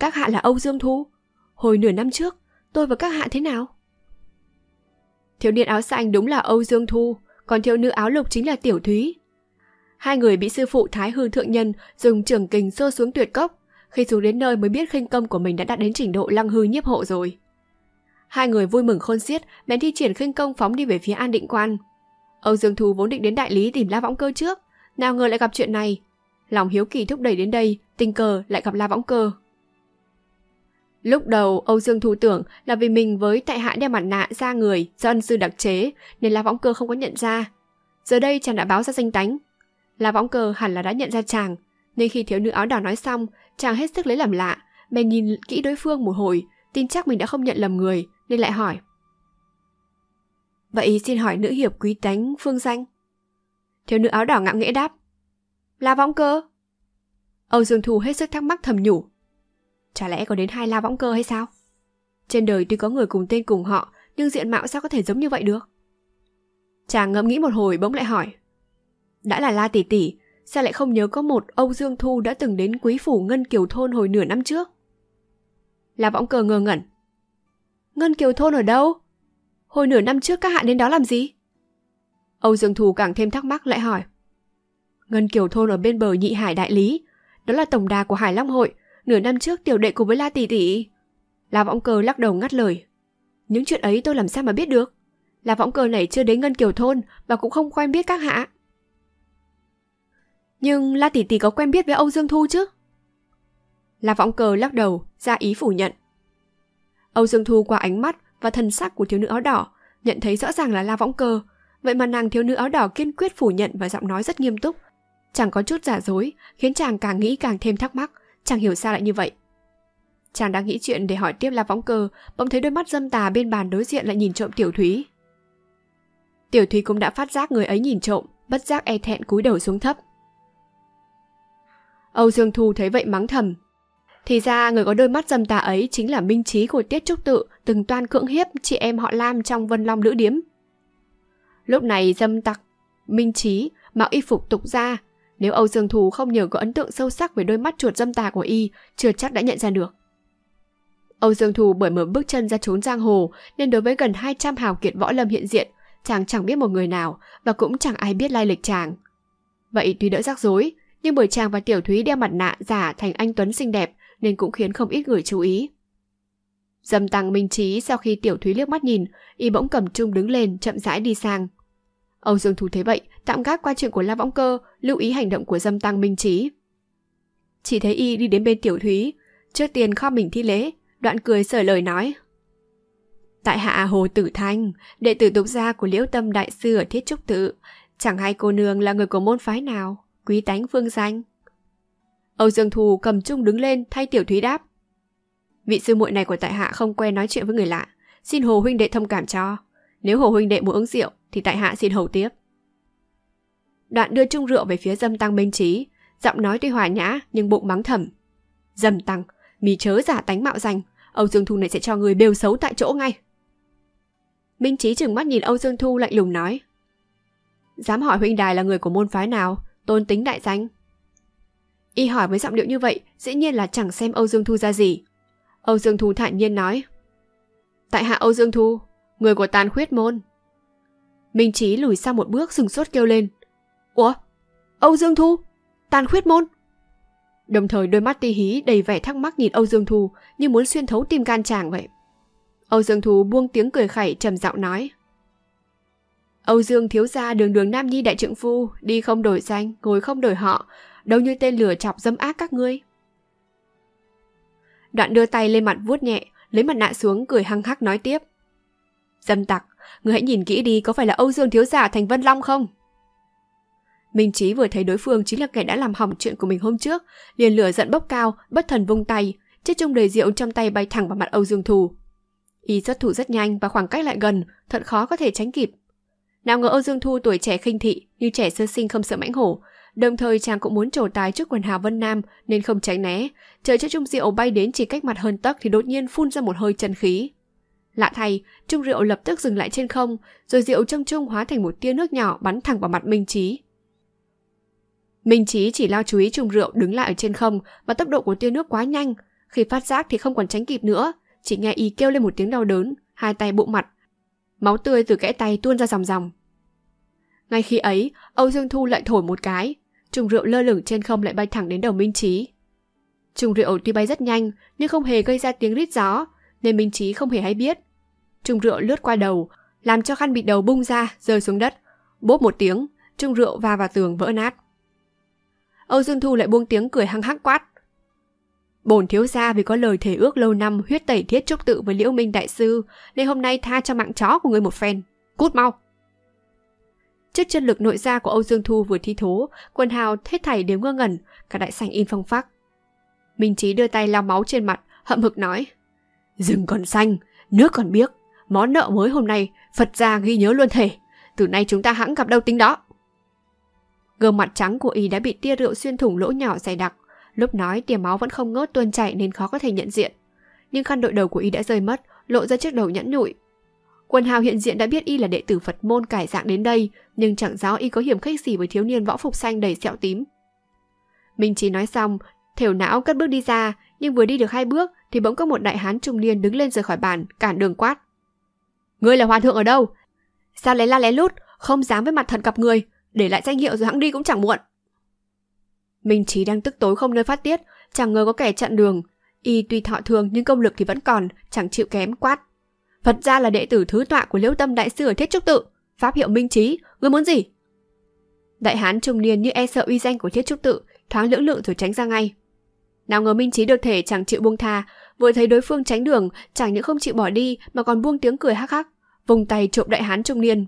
Các hạ là Âu Dương Thu. Hồi nửa năm trước, tôi và các hạ thế nào? Thiếu niên áo xanh đúng là Âu Dương Thu, còn thiếu nữ áo lục chính là Tiểu Thúy. Hai người bị sư phụ Thái Hương Thượng Nhân dùng trường kình xô xuống tuyệt cốc, khi xuống đến nơi mới biết khinh công của mình đã đạt đến trình độ lăng hư nhiếp hộ rồi. Hai người vui mừng khôn xiết, bèn thi triển khinh công phóng đi về phía An Định Quan. Âu Dương Thu vốn định đến đại lý tìm La Võng Cơ trước, nào ngờ lại gặp chuyện này. Lòng hiếu kỳ thúc đẩy đến đây, tình cờ lại gặp La Võng Cơ. Lúc đầu Âu Dương Thu tưởng là vì mình với tại hạ đeo mặt nạ ra người do ân sư đặc chế nên La Võng Cơ không có nhận ra. Giờ đây chàng đã báo ra danh tánh. La Võng Cơ hẳn là đã nhận ra chàng, nên khi thiếu nữ áo đỏ nói xong, chàng hết sức lấy làm lạ, bèn nhìn kỹ đối phương một hồi, tin chắc mình đã không nhận lầm người, nên lại hỏi. Vậy xin hỏi nữ hiệp quý tánh phương danh? Thiếu nữ áo đỏ ngạo nghễ đáp. La Võng Cơ. Âu Dương Thu hết sức thắc mắc thầm nhủ. Chả lẽ có đến hai la võng cơ hay sao? Trên đời tuy có người cùng tên cùng họ, nhưng diện mạo sao có thể giống như vậy được? Chàng ngẫm nghĩ một hồi bỗng lại hỏi. Đã là la tỷ tỷ, sao lại không nhớ có một Âu Dương Thu đã từng đến quý phủ Ngân Kiều Thôn hồi nửa năm trước? La võng cơ ngơ ngẩn. Ngân Kiều Thôn ở đâu? Hồi nửa năm trước các hạ đến đó làm gì? Âu Dương Thu càng thêm thắc mắc lại hỏi. Ngân Kiều Thôn ở bên bờ nhị hải đại lý, đó là tổng đà của Hải Long Hội, nửa năm trước tiểu đệ cùng với La Tỷ Tỷ. La Võng Cơ lắc đầu ngắt lời. Những chuyện ấy tôi làm sao mà biết được? La Võng Cơ này chưa đến Ngân Kiều Thôn và cũng không quen biết các hạ. Nhưng La Tỷ Tỷ có quen biết với Âu Dương Thu chứ? La Võng Cơ lắc đầu, ra ý phủ nhận. Âu Dương Thu qua ánh mắt và thần sắc của thiếu nữ áo đỏ, nhận thấy rõ ràng là La Võng Cơ. Vậy mà nàng thiếu nữ áo đỏ kiên quyết phủ nhận và giọng nói rất nghiêm túc. Chẳng có chút giả dối, khiến chàng càng nghĩ càng thêm thắc mắc, Chẳng hiểu sao lại như vậy. Chàng đang nghĩ chuyện để hỏi tiếp La Võng Cơ, bỗng thấy đôi mắt dâm tà bên bàn đối diện lại nhìn trộm Tiểu Thúy. Tiểu Thúy cũng đã phát giác người ấy nhìn trộm, bất giác e thẹn cúi đầu xuống thấp. Âu Dương Thu thấy vậy mắng thầm. Thì ra người có đôi mắt dâm tà ấy chính là minh trí của Tiết Trúc Tự từng toan cưỡng hiếp chị em họ Lam trong Vân Long Nữ Điếm. Lúc này dâm tặc, minh trí, mặc y phục tục ra, nếu Âu Dương Thù không nhờ có ấn tượng sâu sắc về đôi mắt chuột dâm tà của y, chưa chắc đã nhận ra được. Âu Dương Thù bởi mở bước chân ra trốn giang hồ nên đối với gần 200 hào kiệt võ lâm hiện diện, chàng chẳng biết một người nào và cũng chẳng ai biết lai lịch chàng. Vậy tuy đỡ rắc rối, nhưng bởi chàng và Tiểu Thúy đeo mặt nạ giả thành anh Tuấn xinh đẹp nên cũng khiến không ít người chú ý. Dâm tăng minh trí sau khi Tiểu Thúy liếc mắt nhìn, y bỗng cầm trung đứng lên chậm rãi đi sang. Âu Dương Thù thấy vậy, tạm gác qua chuyện của La Võng Cơ, lưu ý hành động của dâm tăng minh trí. Chỉ thấy y đi đến bên Tiểu Thúy, trước tiên kho mình thi lễ, đoạn cười sở lời nói. Tại hạ Hồ Tử Thanh, đệ tử tục gia của Liễu Tâm Đại Sư ở Thiết Trúc Tự, chẳng hay cô nương là người của môn phái nào, quý tánh phương danh. Âu Dương Thù cầm chung đứng lên thay Tiểu Thúy đáp. Vị sư muội này của tại hạ không quen nói chuyện với người lạ, xin Hồ huynh đệ thông cảm cho. Nếu Hồ huynh đệ muốn uống rượu thì tại hạ xin hầu tiếp. Đoạn đưa chung rượu về phía dâm tăng minh trí, giọng nói tuy hòa nhã nhưng bụng mắng thầm. Dâm tăng, mì chớ giả tánh mạo danh, Âu Dương Thu này sẽ cho người bêu xấu tại chỗ ngay. Minh Trí chừng mắt nhìn Âu Dương Thu lạnh lùng nói. Dám hỏi huynh đài là người của môn phái nào, tôn tính đại danh. Y hỏi với giọng điệu như vậy, dĩ nhiên là chẳng xem Âu Dương Thu ra gì. Âu Dương Thu thản nhiên nói. Tại hạ Âu Dương Thu, người của tàn khuyết môn. Minh Trí lùi sang một bước sừng sốt kêu lên. Ủa? Âu Dương Thu? Tàn khuyết môn? Đồng thời đôi mắt ti hí đầy vẻ thắc mắc nhìn Âu Dương Thu như muốn xuyên thấu tim can chàng vậy. Âu Dương Thu buông tiếng cười khẩy trầm giọng nói. Âu Dương thiếu gia đường đường Nam Nhi đại trượng phu, đi không đổi danh, ngồi không đổi họ, đâu như tên lửa chọc dâm ác các ngươi. Đoạn đưa tay lên mặt vuốt nhẹ, lấy mặt nạ xuống cười hăng hắc nói tiếp. Dâm tặc, người hãy nhìn kỹ đi có phải là Âu Dương thiếu gia thành Vân Long không? Minh Trí vừa thấy đối phương chính là kẻ đã làm hỏng chuyện của mình hôm trước, liền lửa giận bốc cao, bất thần vung tay, chiếc chung đầy rượu trong tay bay thẳng vào mặt Âu Dương Thù. Y xuất thủ rất nhanh và khoảng cách lại gần, thật khó có thể tránh kịp. Nào ngờ Âu Dương Thu tuổi trẻ khinh thị, như trẻ sơ sinh không sợ mãnh hổ, đồng thời chàng cũng muốn trổ tài trước quần hào Vân Nam nên không tránh né, chờ cho chung rượu bay đến chỉ cách mặt hơn tấc thì đột nhiên phun ra một hơi chân khí. Lạ thay, chung rượu lập tức dừng lại trên không, rồi rượu trong chung hóa thành một tia nước nhỏ bắn thẳng vào mặt Minh Trí. Minh Trí chỉ lao chú ý chung rượu đứng lại ở trên không và tốc độ của tia nước quá nhanh. Khi phát giác thì không còn tránh kịp nữa, chỉ nghe y kêu lên một tiếng đau đớn, hai tay bụng mặt. Máu tươi từ kẽ tay tuôn ra dòng dòng. Ngay khi ấy, Âu Dương Thu lại thổi một cái, trùng rượu lơ lửng trên không lại bay thẳng đến đầu Minh Trí. Trùng rượu tuy bay rất nhanh nhưng không hề gây ra tiếng rít gió, nên Minh Trí không hề hay biết. Trùng rượu lướt qua đầu, làm cho khăn bịt đầu bung ra, rơi xuống đất. Bốp một tiếng, trùng rượu va vào tường vỡ nát. Âu Dương Thu lại buông tiếng cười hăng hắc quát. Bổn thiếu gia vì có lời thể ước lâu năm huyết tẩy thiết trúc tự với Liễu Minh Đại Sư nên hôm nay tha cho mạng chó của người một phen. Cút mau! Trước chân lực nội gia của Âu Dương Thu vừa thi thố, quần hào hết thảy đều ngơ ngẩn, cả đại sảnh in phong phắc. Minh Trí đưa tay lau máu trên mặt, hậm hực nói. Rừng còn xanh, nước còn biếc, món nợ mới hôm nay, Phật gia ghi nhớ luôn thể. Từ nay chúng ta hãng gặp đâu tính đó. Gương mặt trắng của y đã bị tia rượu xuyên thủng lỗ nhỏ dày đặc. Lúc nói tia máu vẫn không ngớt tuôn chảy nên khó có thể nhận diện. Nhưng khăn đội đầu của y đã rơi mất, lộ ra chiếc đầu nhẵn nhụi. Quần hào hiện diện đã biết y là đệ tử Phật môn cải dạng đến đây, nhưng chẳng rõ y có hiểm khích gì với thiếu niên võ phục xanh đầy sẹo tím. Minh chỉ nói xong, thểu não cất bước đi ra, nhưng vừa đi được hai bước thì bỗng có một đại hán trung niên đứng lên rời khỏi bàn, cản đường quát. Ngươi là hòa thượng ở đâu? Sao lén la lén lút, không dám với mặt thần gặp người, để lại danh hiệu rồi hãng đi cũng chẳng muộn. Minh Trí đang tức tối không nơi phát tiết, chẳng ngờ có kẻ chặn đường. Y tuy thọ thường nhưng công lực thì vẫn còn, chẳng chịu kém quát. Phật ra là đệ tử thứ tọa của Liễu Tâm Đại Sư ở Thiết Trúc Tự. Pháp hiệu Minh Trí, ngươi muốn gì? Đại hán trung niên như e sợ uy danh của Thiết Trúc Tự, thoáng lưỡng lự rồi tránh ra ngay. Nào ngờ Minh Trí được thể chẳng chịu buông tha, vừa thấy đối phương tránh đường, chẳng những không chịu bỏ đi mà còn buông tiếng cười hắc hắc, vùng tay trộm đại hán trung niên,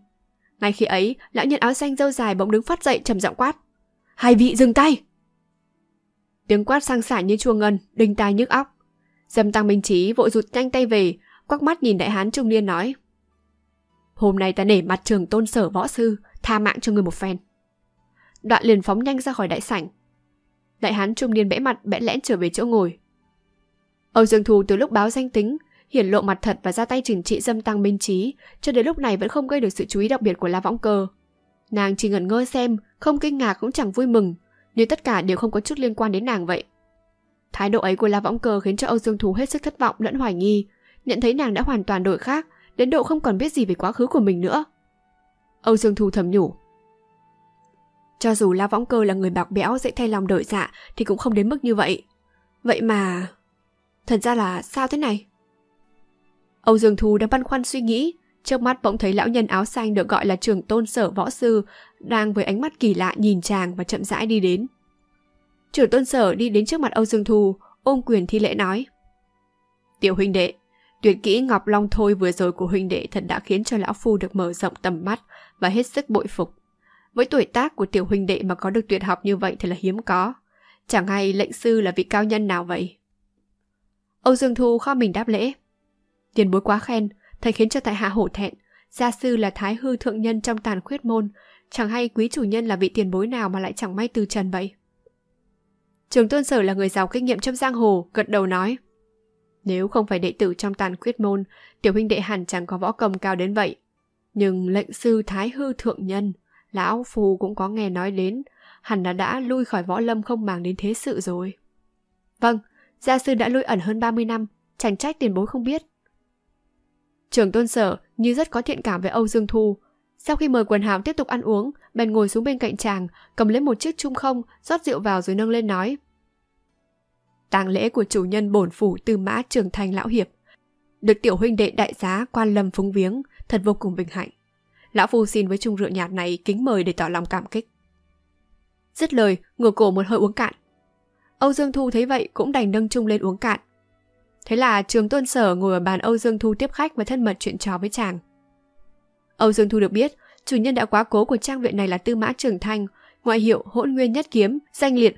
ngay khi ấy, lão nhân áo xanh dâu dài bỗng đứng phát dậy trầm giọng quát. Hai vị dừng tay! Tiếng quát sang sảng như chua ngân, đinh tai nhức óc. Dâm tăng minh trí vội rụt nhanh tay về, quắc mắt nhìn đại hán trung niên nói. Hôm nay ta nể mặt trường tôn sở võ sư, tha mạng cho người một phen. Đoạn liền phóng nhanh ra khỏi đại sảnh. Đại hán trung niên bẽ mặt bẽ lẽn trở về chỗ ngồi. Âu Dương Thù từ lúc báo danh tính hiển lộ mặt thật và ra tay trừng trị dâm tăng minh trí, cho đến lúc này vẫn không gây được sự chú ý đặc biệt của La Võng Cơ. Nàng chỉ ngẩn ngơ xem, không kinh ngạc cũng chẳng vui mừng, như tất cả đều không có chút liên quan đến nàng vậy. Thái độ ấy của La Võng Cơ khiến cho Âu Dương Thú hết sức thất vọng lẫn hoài nghi, nhận thấy nàng đã hoàn toàn đổi khác, đến độ không còn biết gì về quá khứ của mình nữa. Âu Dương Thú thầm nhủ. Cho dù La Võng Cơ là người bạc bẽo dễ thay lòng đổi dạ thì cũng không đến mức như vậy. Vậy mà... Thật ra là sao thế này? Âu Dương Thu đang băn khoăn suy nghĩ, trước mắt bỗng thấy lão nhân áo xanh được gọi là trường tôn sở võ sư, đang với ánh mắt kỳ lạ nhìn chàng và chậm rãi đi đến. Trưởng tôn sở đi đến trước mặt Âu Dương Thù, ôm quyền thi lễ nói. Tiểu huynh đệ, tuyệt kỹ Ngọc Long Thôi vừa rồi của huynh đệ thật đã khiến cho lão phu được mở rộng tầm mắt và hết sức bội phục. Với tuổi tác của tiểu huynh đệ mà có được tuyệt học như vậy thì là hiếm có. Chẳng hay lệnh sư là vị cao nhân nào vậy? Âu Dương Thu kho mình đáp lễ. Tiền bối quá khen, thầy khiến cho tại hạ hổ thẹn. Gia sư là thái hư thượng nhân trong tàn khuyết môn, chẳng hay quý chủ nhân là vị tiền bối nào mà lại chẳng may từ trần vậy. Trường tôn sở là người giàu kinh nghiệm trong giang hồ, gật đầu nói. Nếu không phải đệ tử trong tàn khuyết môn, tiểu huynh đệ hẳn chẳng có võ công cao đến vậy. Nhưng lệnh sư thái hư thượng nhân, lão phù cũng có nghe nói đến, hẳn là đã lui khỏi võ lâm không màng đến thế sự rồi. Vâng, gia sư đã lui ẩn hơn 30 năm, chẳng trách tiền bối không biết trưởng tôn sở như rất có thiện cảm với Âu Dương Thu. Sau khi mời quần hàm tiếp tục ăn uống, bèn ngồi xuống bên cạnh chàng, cầm lấy một chiếc chung không, rót rượu vào rồi nâng lên nói. tang lễ của chủ nhân bổn phủ tư mã trường thành lão hiệp. Được tiểu huynh đệ đại giá quan lâm phúng viếng, thật vô cùng vinh hạnh. Lão phu xin với chung rượu nhạt này kính mời để tỏ lòng cảm kích. Dứt lời, ngửa cổ một hơi uống cạn. Âu Dương Thu thấy vậy cũng đành nâng chung lên uống cạn. Thế là trường tuân sở ngồi ở bàn Âu Dương Thu tiếp khách và thân mật chuyện trò với chàng. Âu Dương Thu được biết, chủ nhân đã quá cố của trang viện này là Tư Mã Trường Thanh, ngoại hiệu hỗn nguyên nhất kiếm, danh liệt,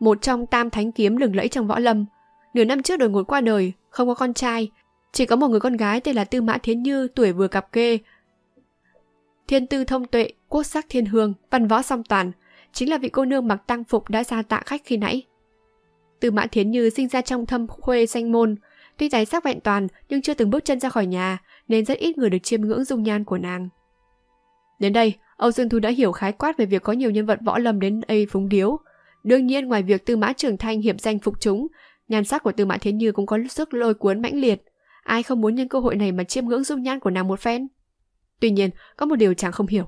một trong tam thánh kiếm lừng lẫy trong võ lâm. Nửa năm trước đột ngột qua đời, không có con trai, chỉ có một người con gái tên là Tư Mã Thiến Như tuổi vừa cặp kê. Thiên tư thông tuệ, quốc sắc thiên hương, văn võ song toàn, chính là vị cô nương mặc tăng phục đã ra tạ khách khi nãy. Tư Mã Thiến Như sinh ra trong thâm khuê danh môn, tuy tài sắc vẹn toàn nhưng chưa từng bước chân ra khỏi nhà, nên rất ít người được chiêm ngưỡng dung nhan của nàng. Đến đây, Âu Dương Thu đã hiểu khái quát về việc có nhiều nhân vật võ lâm đến đây phúng điếu. Đương nhiên ngoài việc Tư Mã Trường Thanh hiệp danh phục chúng, nhan sắc của Tư Mã Thế Như cũng có sức lôi cuốn mãnh liệt. Ai không muốn nhân cơ hội này mà chiêm ngưỡng dung nhan của nàng một phen? Tuy nhiên, có một điều chàng không hiểu.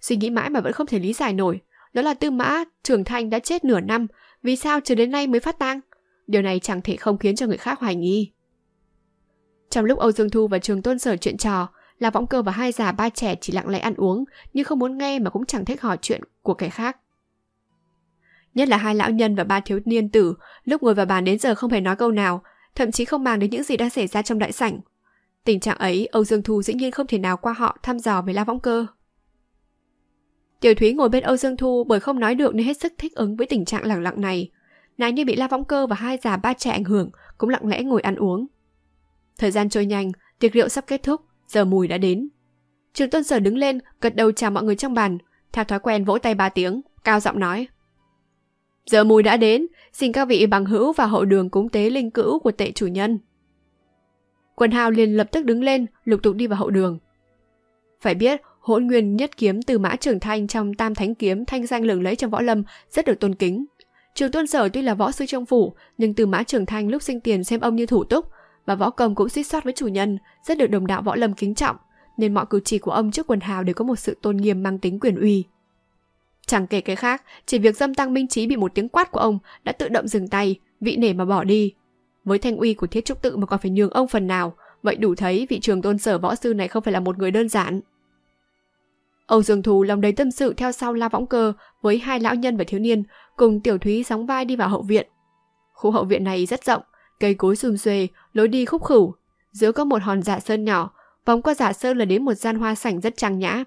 Suy nghĩ mãi mà vẫn không thể lý giải nổi. Đó là Tư Mã Trường Thanh đã chết nửa năm, vì sao chờ đến nay mới phát tang? Điều này chẳng thể không khiến cho người khác hoài nghi. Trong lúc Âu Dương Thu và Trường Tôn Sở chuyện trò, là võng cơ và hai già ba trẻ chỉ lặng lẽ ăn uống, nhưng không muốn nghe mà cũng chẳng thích hỏi chuyện của kẻ khác. Nhất là hai lão nhân và ba thiếu niên tử, lúc ngồi vào bàn đến giờ không hề nói câu nào, thậm chí không màng đến những gì đang xảy ra trong đại sảnh. Tình trạng ấy, Âu Dương Thu dĩ nhiên không thể nào qua họ thăm dò về La Võng Cơ. Tiểu Thúy ngồi bên Âu Dương Thu bởi không nói được nên hết sức thích ứng với tình trạng lẳng lặng này. Nàng như bị La Võng Cơ và hai già ba trẻ ảnh hưởng, cũng lặng lẽ ngồi ăn uống. Thời gian trôi nhanh, tiệc rượu sắp kết thúc, giờ mùi đã đến. Trường Tôn Sở đứng lên, gật đầu chào mọi người trong bàn, theo thói quen vỗ tay ba tiếng, cao giọng nói. Giờ mùi đã đến, xin các vị bằng hữu và hậu đường cúng tế linh cữu của tệ chủ nhân. Quần hào liền lập tức đứng lên, lục tục đi vào hậu đường. Phải biết, hỗn nguyên nhất kiếm từ mã trưởng thanh trong tam thánh kiếm thanh danh lừng lẫy trong võ lâm rất được tôn kính. Trường tôn sở tuy là võ sư trong phủ, nhưng từ mã trưởng thanh lúc sinh tiền xem ông như thủ túc, và võ công cũng suýt soát với chủ nhân, rất được đồng đạo võ lâm kính trọng, nên mọi cử chỉ của ông trước quần hào đều có một sự tôn nghiêm mang tính quyền uy. Chẳng kể cái khác, chỉ việc dâm tăng minh trí bị một tiếng quát của ông đã tự động dừng tay, vị nể mà bỏ đi. Với thanh uy của thiết trúc tự mà còn phải nhường ông phần nào, vậy đủ thấy vị trường tôn sở võ sư này không phải là một người đơn giản. Âu Dương Thù lòng đầy tâm sự theo sau La Võng Cơ với hai lão nhân và thiếu niên, cùng Tiểu Thúy sóng vai đi vào hậu viện. Khu hậu viện này rất rộng, cây cối xum xuê, lối đi khúc khửu. Giữa có một hòn dạ sơn nhỏ, vòng qua dạ sơn là đến một gian hoa sảnh rất trang nhã.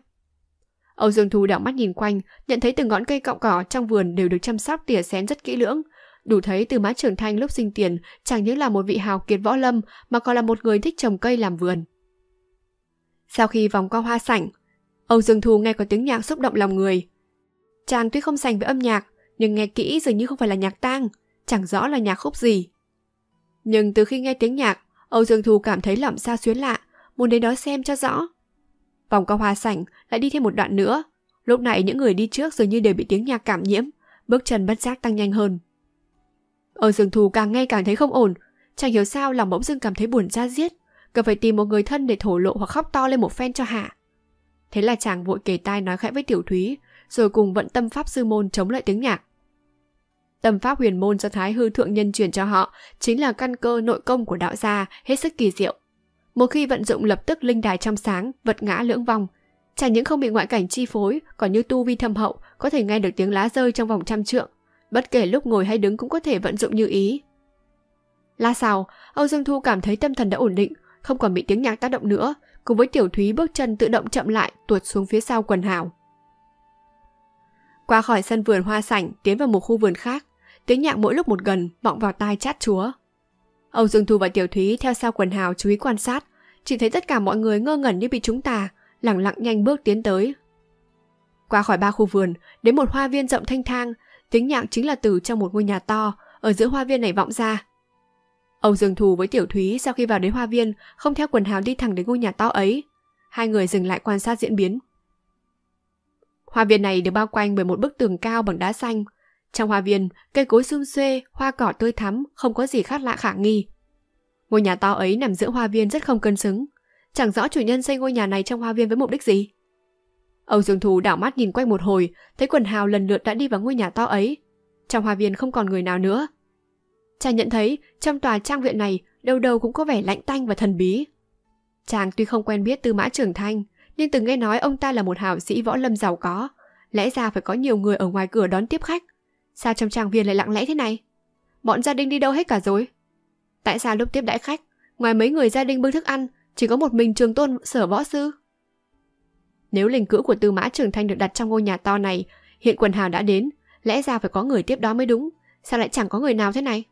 Âu Dương Thu đảo mắt nhìn quanh, nhận thấy từng ngọn cây cọng cỏ trong vườn đều được chăm sóc tỉa xén rất kỹ lưỡng. Đủ thấy từ má trưởng thanh lúc sinh tiền chẳng những là một vị hào kiệt võ lâm mà còn là một người thích trồng cây làm vườn. Sau khi vòng qua hoa sảnh, Âu Dương Thu nghe có tiếng nhạc xúc động lòng người. Chàng tuy không sành với âm nhạc, nhưng nghe kỹ dường như không phải là nhạc tang, chẳng rõ là nhạc khúc gì. Nhưng từ khi nghe tiếng nhạc, Âu Dương Thu cảm thấy lỏng xa xuyến lạ, muốn đến đó xem cho rõ. Vòng qua hoa sảnh lại đi thêm một đoạn nữa. Lúc này những người đi trước dường như đều bị tiếng nhạc cảm nhiễm, bước chân bất giác tăng nhanh hơn. Âu Dương Thù càng nghe càng thấy không ổn, chẳng hiểu sao lòng bỗng dưng cảm thấy buồn ra giết, cần phải tìm một người thân để thổ lộ hoặc khóc to lên một phen cho hạ. Thế là chàng vội kề tai nói khẽ với Tiểu Thúy, rồi cùng vận tâm pháp sư môn chống lại tiếng nhạc. Tâm pháp huyền môn do Thái Hư Thượng Nhân truyền cho họ chính là căn cơ nội công của đạo gia hết sức kỳ diệu. Một khi vận dụng lập tức linh đài trong sáng, vật ngã lưỡng vong. Chẳng những không bị ngoại cảnh chi phối, còn như tu vi thâm hậu, có thể nghe được tiếng lá rơi trong vòng trăm trượng. Bất kể lúc ngồi hay đứng cũng có thể vận dụng như ý. La sau, Âu Dương Thu cảm thấy tâm thần đã ổn định, không còn bị tiếng nhạc tác động nữa, cùng với Tiểu Thúy bước chân tự động chậm lại, tuột xuống phía sau quần hào. Qua khỏi sân vườn hoa sảnh, tiến vào một khu vườn khác, tiếng nhạc mỗi lúc một gần, vọng vào tai chát chúa. Âu Dương Thu và Tiểu Thúy theo sau quần hào chú ý quan sát, chỉ thấy tất cả mọi người ngơ ngẩn như bị chúng tà, lặng lặng nhanh bước tiến tới. Qua khỏi ba khu vườn, đến một hoa viên rộng thanh thang, tiếng nhạc chính là từ trong một ngôi nhà to, ở giữa hoa viên này vọng ra. Âu Dương Thù với Tiểu Thúy sau khi vào đến hoa viên không theo quần hào đi thẳng đến ngôi nhà to ấy. Hai người dừng lại quan sát diễn biến. Hoa viên này được bao quanh bởi một bức tường cao bằng đá xanh. Trong hoa viên, cây cối sum xuê, hoa cỏ tươi thắm, không có gì khác lạ khả nghi. Ngôi nhà to ấy nằm giữa hoa viên rất không cân xứng. Chẳng rõ chủ nhân xây ngôi nhà này trong hoa viên với mục đích gì. Âu Dương Thù đảo mắt nhìn quanh một hồi, thấy quần hào lần lượt đã đi vào ngôi nhà to ấy. Trong hoa viên không còn người nào nữa. Chàng nhận thấy trong tòa trang viện này đâu đâu cũng có vẻ lạnh tanh và thần bí. Chàng tuy không quen biết Tư Mã Trường Thanh, nhưng từng nghe nói ông ta là một hảo sĩ võ lâm giàu có. Lẽ ra phải có nhiều người ở ngoài cửa đón tiếp khách. Sao trong trang viên lại lặng lẽ thế này? Bọn gia đình đi đâu hết cả rồi? Tại sao lúc tiếp đãi khách, ngoài mấy người gia đình bưng thức ăn, chỉ có một mình trường tôn sở võ sư? Nếu linh cữu của Tư Mã Trường Thanh được đặt trong ngôi nhà to này, hiện quần hào đã đến, lẽ ra phải có người tiếp đó mới đúng. Sao lại chẳng có người nào thế này?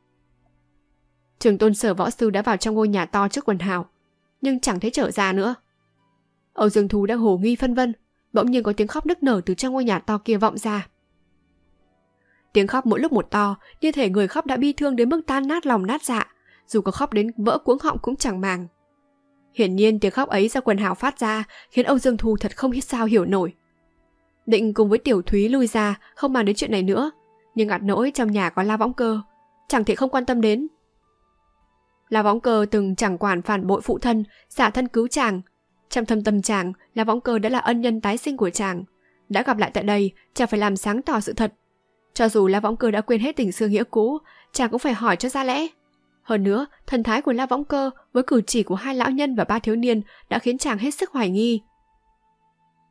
Trường tôn sở võ sư đã vào trong ngôi nhà to trước quần hào, nhưng chẳng thấy trở ra nữa. Âu Dương Thú đang hồ nghi phân vân, bỗng nhiên có tiếng khóc nức nở từ trong ngôi nhà to kia vọng ra. Tiếng khóc mỗi lúc một to, như thể người khóc đã bi thương đến mức tan nát lòng nát dạ, dù có khóc đến vỡ cuống họng cũng chẳng màng. Hiển nhiên tiếng khóc ấy do quần hào phát ra khiến Âu Dương Thu thật không biết sao hiểu nổi. Định cùng với Tiểu Thúy lui ra, không bàn đến chuyện này nữa, nhưng ngặt nỗi trong nhà có la võng cơ, chẳng thể không quan tâm đến. La võng cơ từng chẳng quản phản bội phụ thân, xả thân cứu chàng. Trong thâm tâm chàng, là võng cơ đã là ân nhân tái sinh của chàng. Đã gặp lại tại đây, chàng phải làm sáng tỏ sự thật. Cho dù La võng cơ đã quên hết tình xưa nghĩa cũ, chàng cũng phải hỏi cho ra lẽ. Hơn nữa, thần thái của La Võng Cơ với cử chỉ của hai lão nhân và ba thiếu niên đã khiến chàng hết sức hoài nghi.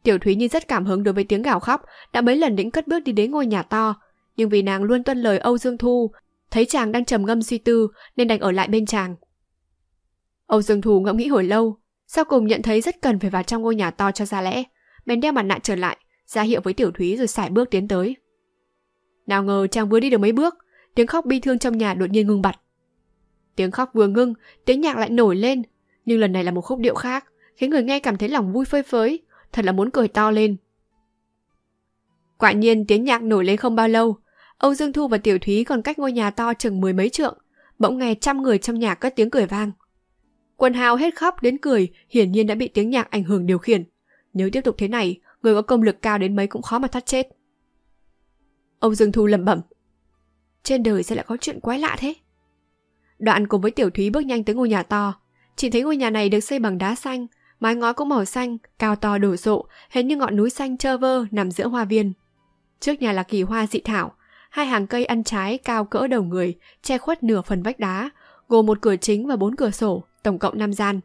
Tiểu Thúy như rất cảm hứng đối với tiếng gào khóc, đã mấy lần định cất bước đi đến ngôi nhà to, nhưng vì nàng luôn tuân lời Âu Dương Thu, thấy chàng đang trầm ngâm suy tư nên đành ở lại bên chàng. Âu Dương Thu ngẫm nghĩ hồi lâu, sau cùng nhận thấy rất cần phải vào trong ngôi nhà to cho ra lẽ, bèn đeo mặt nạ trở lại, ra hiệu với Tiểu Thúy rồi sải bước tiến tới. Nào ngờ chàng vừa đi được mấy bước, tiếng khóc bi thương trong nhà đột nhiên ngưng bặt. Tiếng khóc vừa ngưng, tiếng nhạc lại nổi lên, nhưng lần này là một khúc điệu khác, khiến người nghe cảm thấy lòng vui phơi phới, thật là muốn cười to lên. Quả nhiên tiếng nhạc nổi lên không bao lâu, Âu Dương Thu và Tiểu Thúy còn cách ngôi nhà to chừng mười mấy trượng, bỗng nghe trăm người trong nhà cất tiếng cười vang. Quần hào hết khóc đến cười, hiển nhiên đã bị tiếng nhạc ảnh hưởng điều khiển. Nếu tiếp tục thế này, người có công lực cao đến mấy cũng khó mà thoát chết. Ông Dương Thu lẩm bẩm. Trên đời sẽ lại có chuyện quái lạ thế? Đoạn cùng với Tiểu Thúy bước nhanh tới ngôi nhà to. Chỉ thấy ngôi nhà này được xây bằng đá xanh, mái ngói cũng màu xanh, cao to đổ rộ, hệt như ngọn núi xanh trơ vơ nằm giữa hoa viên. Trước nhà là kỳ hoa dị thảo, hai hàng cây ăn trái cao cỡ đầu người, che khuất nửa phần vách đá, gồm một cửa chính và bốn cửa sổ, tổng cộng 5 gian.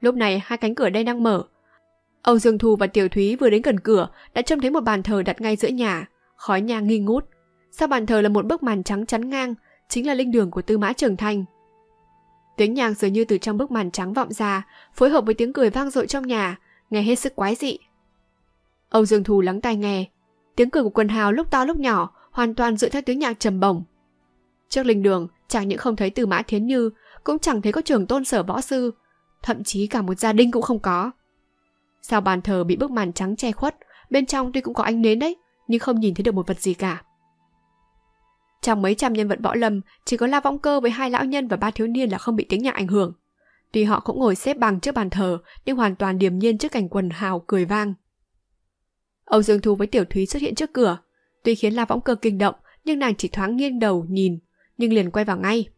Lúc này hai cánh cửa đây đang mở. Âu Dương Thu và Tiểu Thúy vừa đến gần cửa đã trông thấy một bàn thờ đặt ngay giữa nhà, khói nhang nghi ngút. Sau bàn thờ là một bức màn trắng chắn ngang, chính là linh đường của Tư Mã Trường Thanh. Tiếng nhạc dường như từ trong bức màn trắng vọng ra, phối hợp với tiếng cười vang dội trong nhà, nghe hết sức quái dị. Âu Dương Thu lắng tai nghe, tiếng cười của quần hào lúc to lúc nhỏ, hoàn toàn dựa theo tiếng nhạc trầm bổng. Trước linh đường, chẳng những không thấy Tư Mã Thiến Như, cũng chẳng thấy có trường tôn sở võ sư, thậm chí cả một gia đình cũng không có. Sao bàn thờ bị bức màn trắng che khuất, bên trong tuy cũng có ánh nến đấy, nhưng không nhìn thấy được một vật gì cả. Trong mấy trăm nhân vật võ lâm, chỉ có La Võng Cơ với hai lão nhân và ba thiếu niên là không bị tiếng nhạc ảnh hưởng. Tuy họ cũng ngồi xếp bằng trước bàn thờ, nhưng hoàn toàn điềm nhiên trước cảnh quần hào cười vang. Âu Dương Thu với Tiểu Thúy xuất hiện trước cửa. Tuy khiến La Võng Cơ kinh động, nhưng nàng chỉ thoáng nghiêng đầu nhìn, nhưng liền quay vào ngay.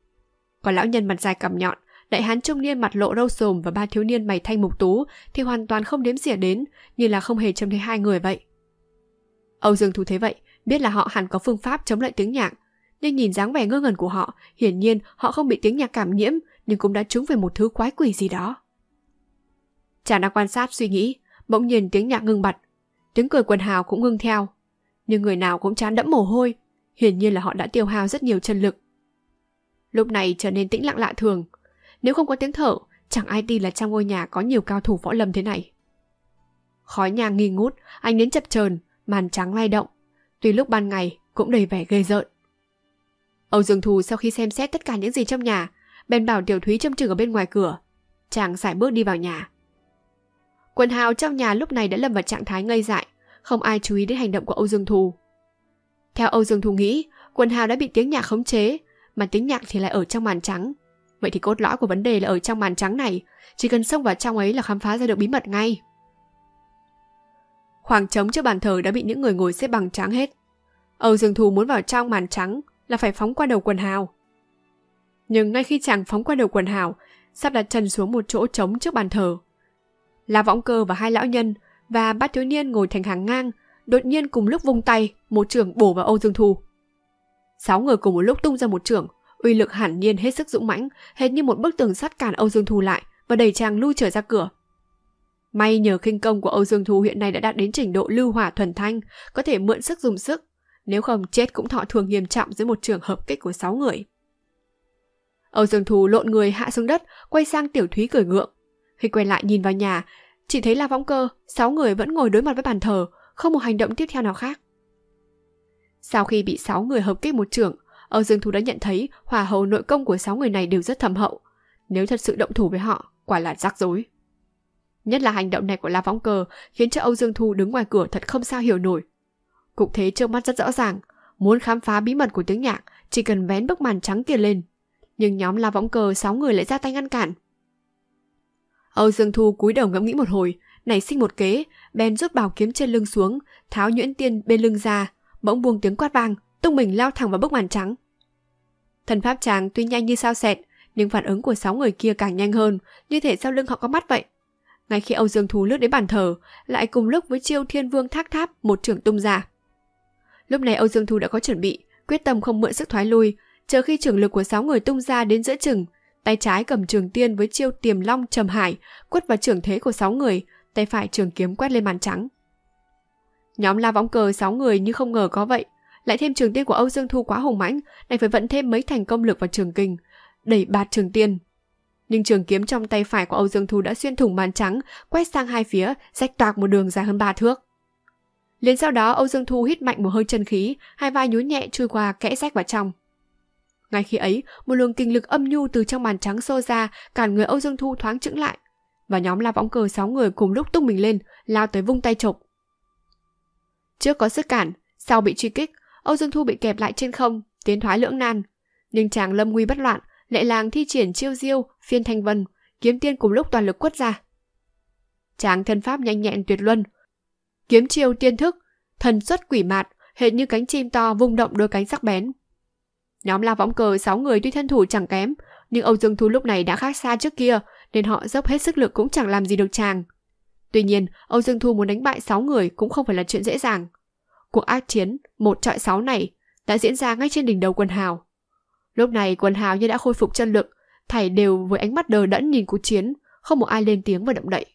Có lão nhân mặt dài cầm nhọn, đại hán trung niên mặt lộ râu sồm và ba thiếu niên mày thanh mục tú thì hoàn toàn không đếm xỉa đến, như là không hề trông thấy hai người vậy. Âu Dương Thu thế vậy, biết là họ hẳn có phương pháp chống lại tiếng nhạc, nhưng nhìn dáng vẻ ngơ ngẩn của họ, hiển nhiên họ không bị tiếng nhạc cảm nhiễm, nhưng cũng đã trúng về một thứ quái quỷ gì đó. Chàng đang quan sát suy nghĩ, bỗng nhiên tiếng nhạc ngưng bặt, tiếng cười quần hào cũng ngưng theo. Nhưng người nào cũng chán đẫm mồ hôi, hiển nhiên là họ đã tiêu hao rất nhiều chân lực. Lúc này trở nên tĩnh lặng lạ thường, nếu không có tiếng thở, chẳng ai tin là trong ngôi nhà có nhiều cao thủ võ lâm thế này. Khói nhang nghi ngút, ánh đến chập chờn, màn trắng lay động, tuy lúc ban ngày cũng đầy vẻ ghê rợn. Âu Dương Thù sau khi xem xét tất cả những gì trong nhà, bèn bảo Tiểu Thúy châm chừng ở bên ngoài cửa. Chàng sải bước đi vào nhà. Quần hào trong nhà lúc này đã lâm vào trạng thái ngây dại, không ai chú ý đến hành động của Âu Dương Thù. Theo Âu Dương Thù nghĩ, quần hào đã bị tiếng nhạc khống chế, mà tiếng nhạc thì lại ở trong màn trắng. Vậy thì cốt lõi của vấn đề là ở trong màn trắng này, chỉ cần xông vào trong ấy là khám phá ra được bí mật ngay. Khoảng trống trước bàn thờ đã bị những người ngồi xếp bằng trắng hết. Âu Dương Thù muốn vào trong màn trắng là phải phóng qua đầu quần hào. Nhưng ngay khi chàng phóng qua đầu quần hào, sắp đặt chân xuống một chỗ trống trước bàn thờ. La Võng Cơ và hai lão nhân và bát thiếu niên ngồi thành hàng ngang, đột nhiên cùng lúc vung tay, một trường bổ vào Âu Dương Thù. Sáu người cùng một lúc tung ra một trường, uy lực hẳn nhiên hết sức dũng mãnh, hệt như một bức tường sắt cản Âu Dương Thù lại và đẩy chàng lui trở ra cửa. May nhờ khinh công của Âu Dương Thù hiện nay đã đạt đến trình độ lưu hỏa thuần thanh, có thể mượn sức dùng sức, nếu không chết cũng thọ thường nghiêm trọng dưới một trường hợp kích của sáu người. Âu Dương Thù lộn người hạ xuống đất, quay sang Tiểu Thúy cười ngượng. Khi quay lại nhìn vào nhà, chỉ thấy là võng cơ, sáu người vẫn ngồi đối mặt với bàn thờ, không một hành động tiếp theo nào khác. Sau khi bị sáu người hợp kích một trưởng Âu Dương Thù đã nhận thấy hỏa hầu nội công của sáu người này đều rất thầm hậu. Nếu thật sự động thủ với họ, quả là rắc rối. Nhất là hành động này của La Võng Cờ khiến cho Âu Dương Thu đứng ngoài cửa thật không sao hiểu nổi. Cục thế trước mắt rất rõ ràng, muốn khám phá bí mật của tiếng nhạc chỉ cần vén bức màn trắng kia lên. Nhưng nhóm La Võng Cờ sáu người lại ra tay ngăn cản. Âu Dương Thu cúi đầu ngẫm nghĩ một hồi, nảy sinh một kế, bèn rút bảo kiếm trên lưng xuống, tháo nhuyễn tiên bên lưng ra, bỗng buông tiếng quát vang, tung mình lao thẳng vào bức màn trắng. Thần pháp chàng tuy nhanh như sao xẹt, nhưng phản ứng của sáu người kia càng nhanh hơn, như thể sau lưng họ có mắt vậy. Ngay khi Âu Dương Thú lướt đến bàn thờ, lại cùng lúc với chiêu thiên vương thác tháp một trưởng tung ra. Lúc này Âu Dương Thú đã có chuẩn bị, quyết tâm không mượn sức thoái lui, chờ khi trưởng lực của sáu người tung ra đến giữa chừng, tay trái cầm trường tiên với chiêu tiềm long trầm hải, quất vào trưởng thế của sáu người, tay phải trường kiếm quét lên màn trắng. Nhóm la võng cờ sáu người như không ngờ có vậy, lại thêm trường tiên của Âu Dương Thu quá hùng mãnh, đành phải vận thêm mấy thành công lực vào trường kinh, đẩy bạt trường tiên. Nhưng trường kiếm trong tay phải của Âu Dương Thu đã xuyên thủng màn trắng, quét sang hai phía, rách toạc một đường dài hơn ba thước. Liền sau đó Âu Dương Thu hít mạnh một hơi chân khí, hai vai nhún nhẹ chui qua kẽ rách vào trong. Ngay khi ấy, một luồng kinh lực âm nhu từ trong màn trắng xô ra, cản người Âu Dương Thu thoáng chững lại. Và nhóm la võng cờ sáu người cùng lúc tung mình lên, lao tới vung tay chộp. Trước có sức cản, sau bị truy kích, Âu Dương Thu bị kẹp lại trên không, tiến thoái lưỡng nan. Nhưng chàng lâm nguy bất loạn, lệ làng thi triển chiêu diêu, phiên thanh vân, kiếm tiên cùng lúc toàn lực quất ra. Chàng thân pháp nhanh nhẹn tuyệt luân. Kiếm chiêu tiên thức, thần xuất quỷ mạt, hệt như cánh chim to vung động đôi cánh sắc bén. Nhóm la võng cờ sáu người tuy thân thủ chẳng kém, nhưng Âu Dương Thu lúc này đã khác xa trước kia, nên họ dốc hết sức lực cũng chẳng làm gì được chàng. Tuy nhiên, Âu Dương Thu muốn đánh bại sáu người cũng không phải là chuyện dễ dàng. Cuộc ác chiến một trọi sáu này đã diễn ra ngay trên đỉnh đầu quần hào. Lúc này quần hào như đã khôi phục chân lực, thảy đều với ánh mắt đờ đẫn nhìn cuộc chiến, không một ai lên tiếng và động đậy.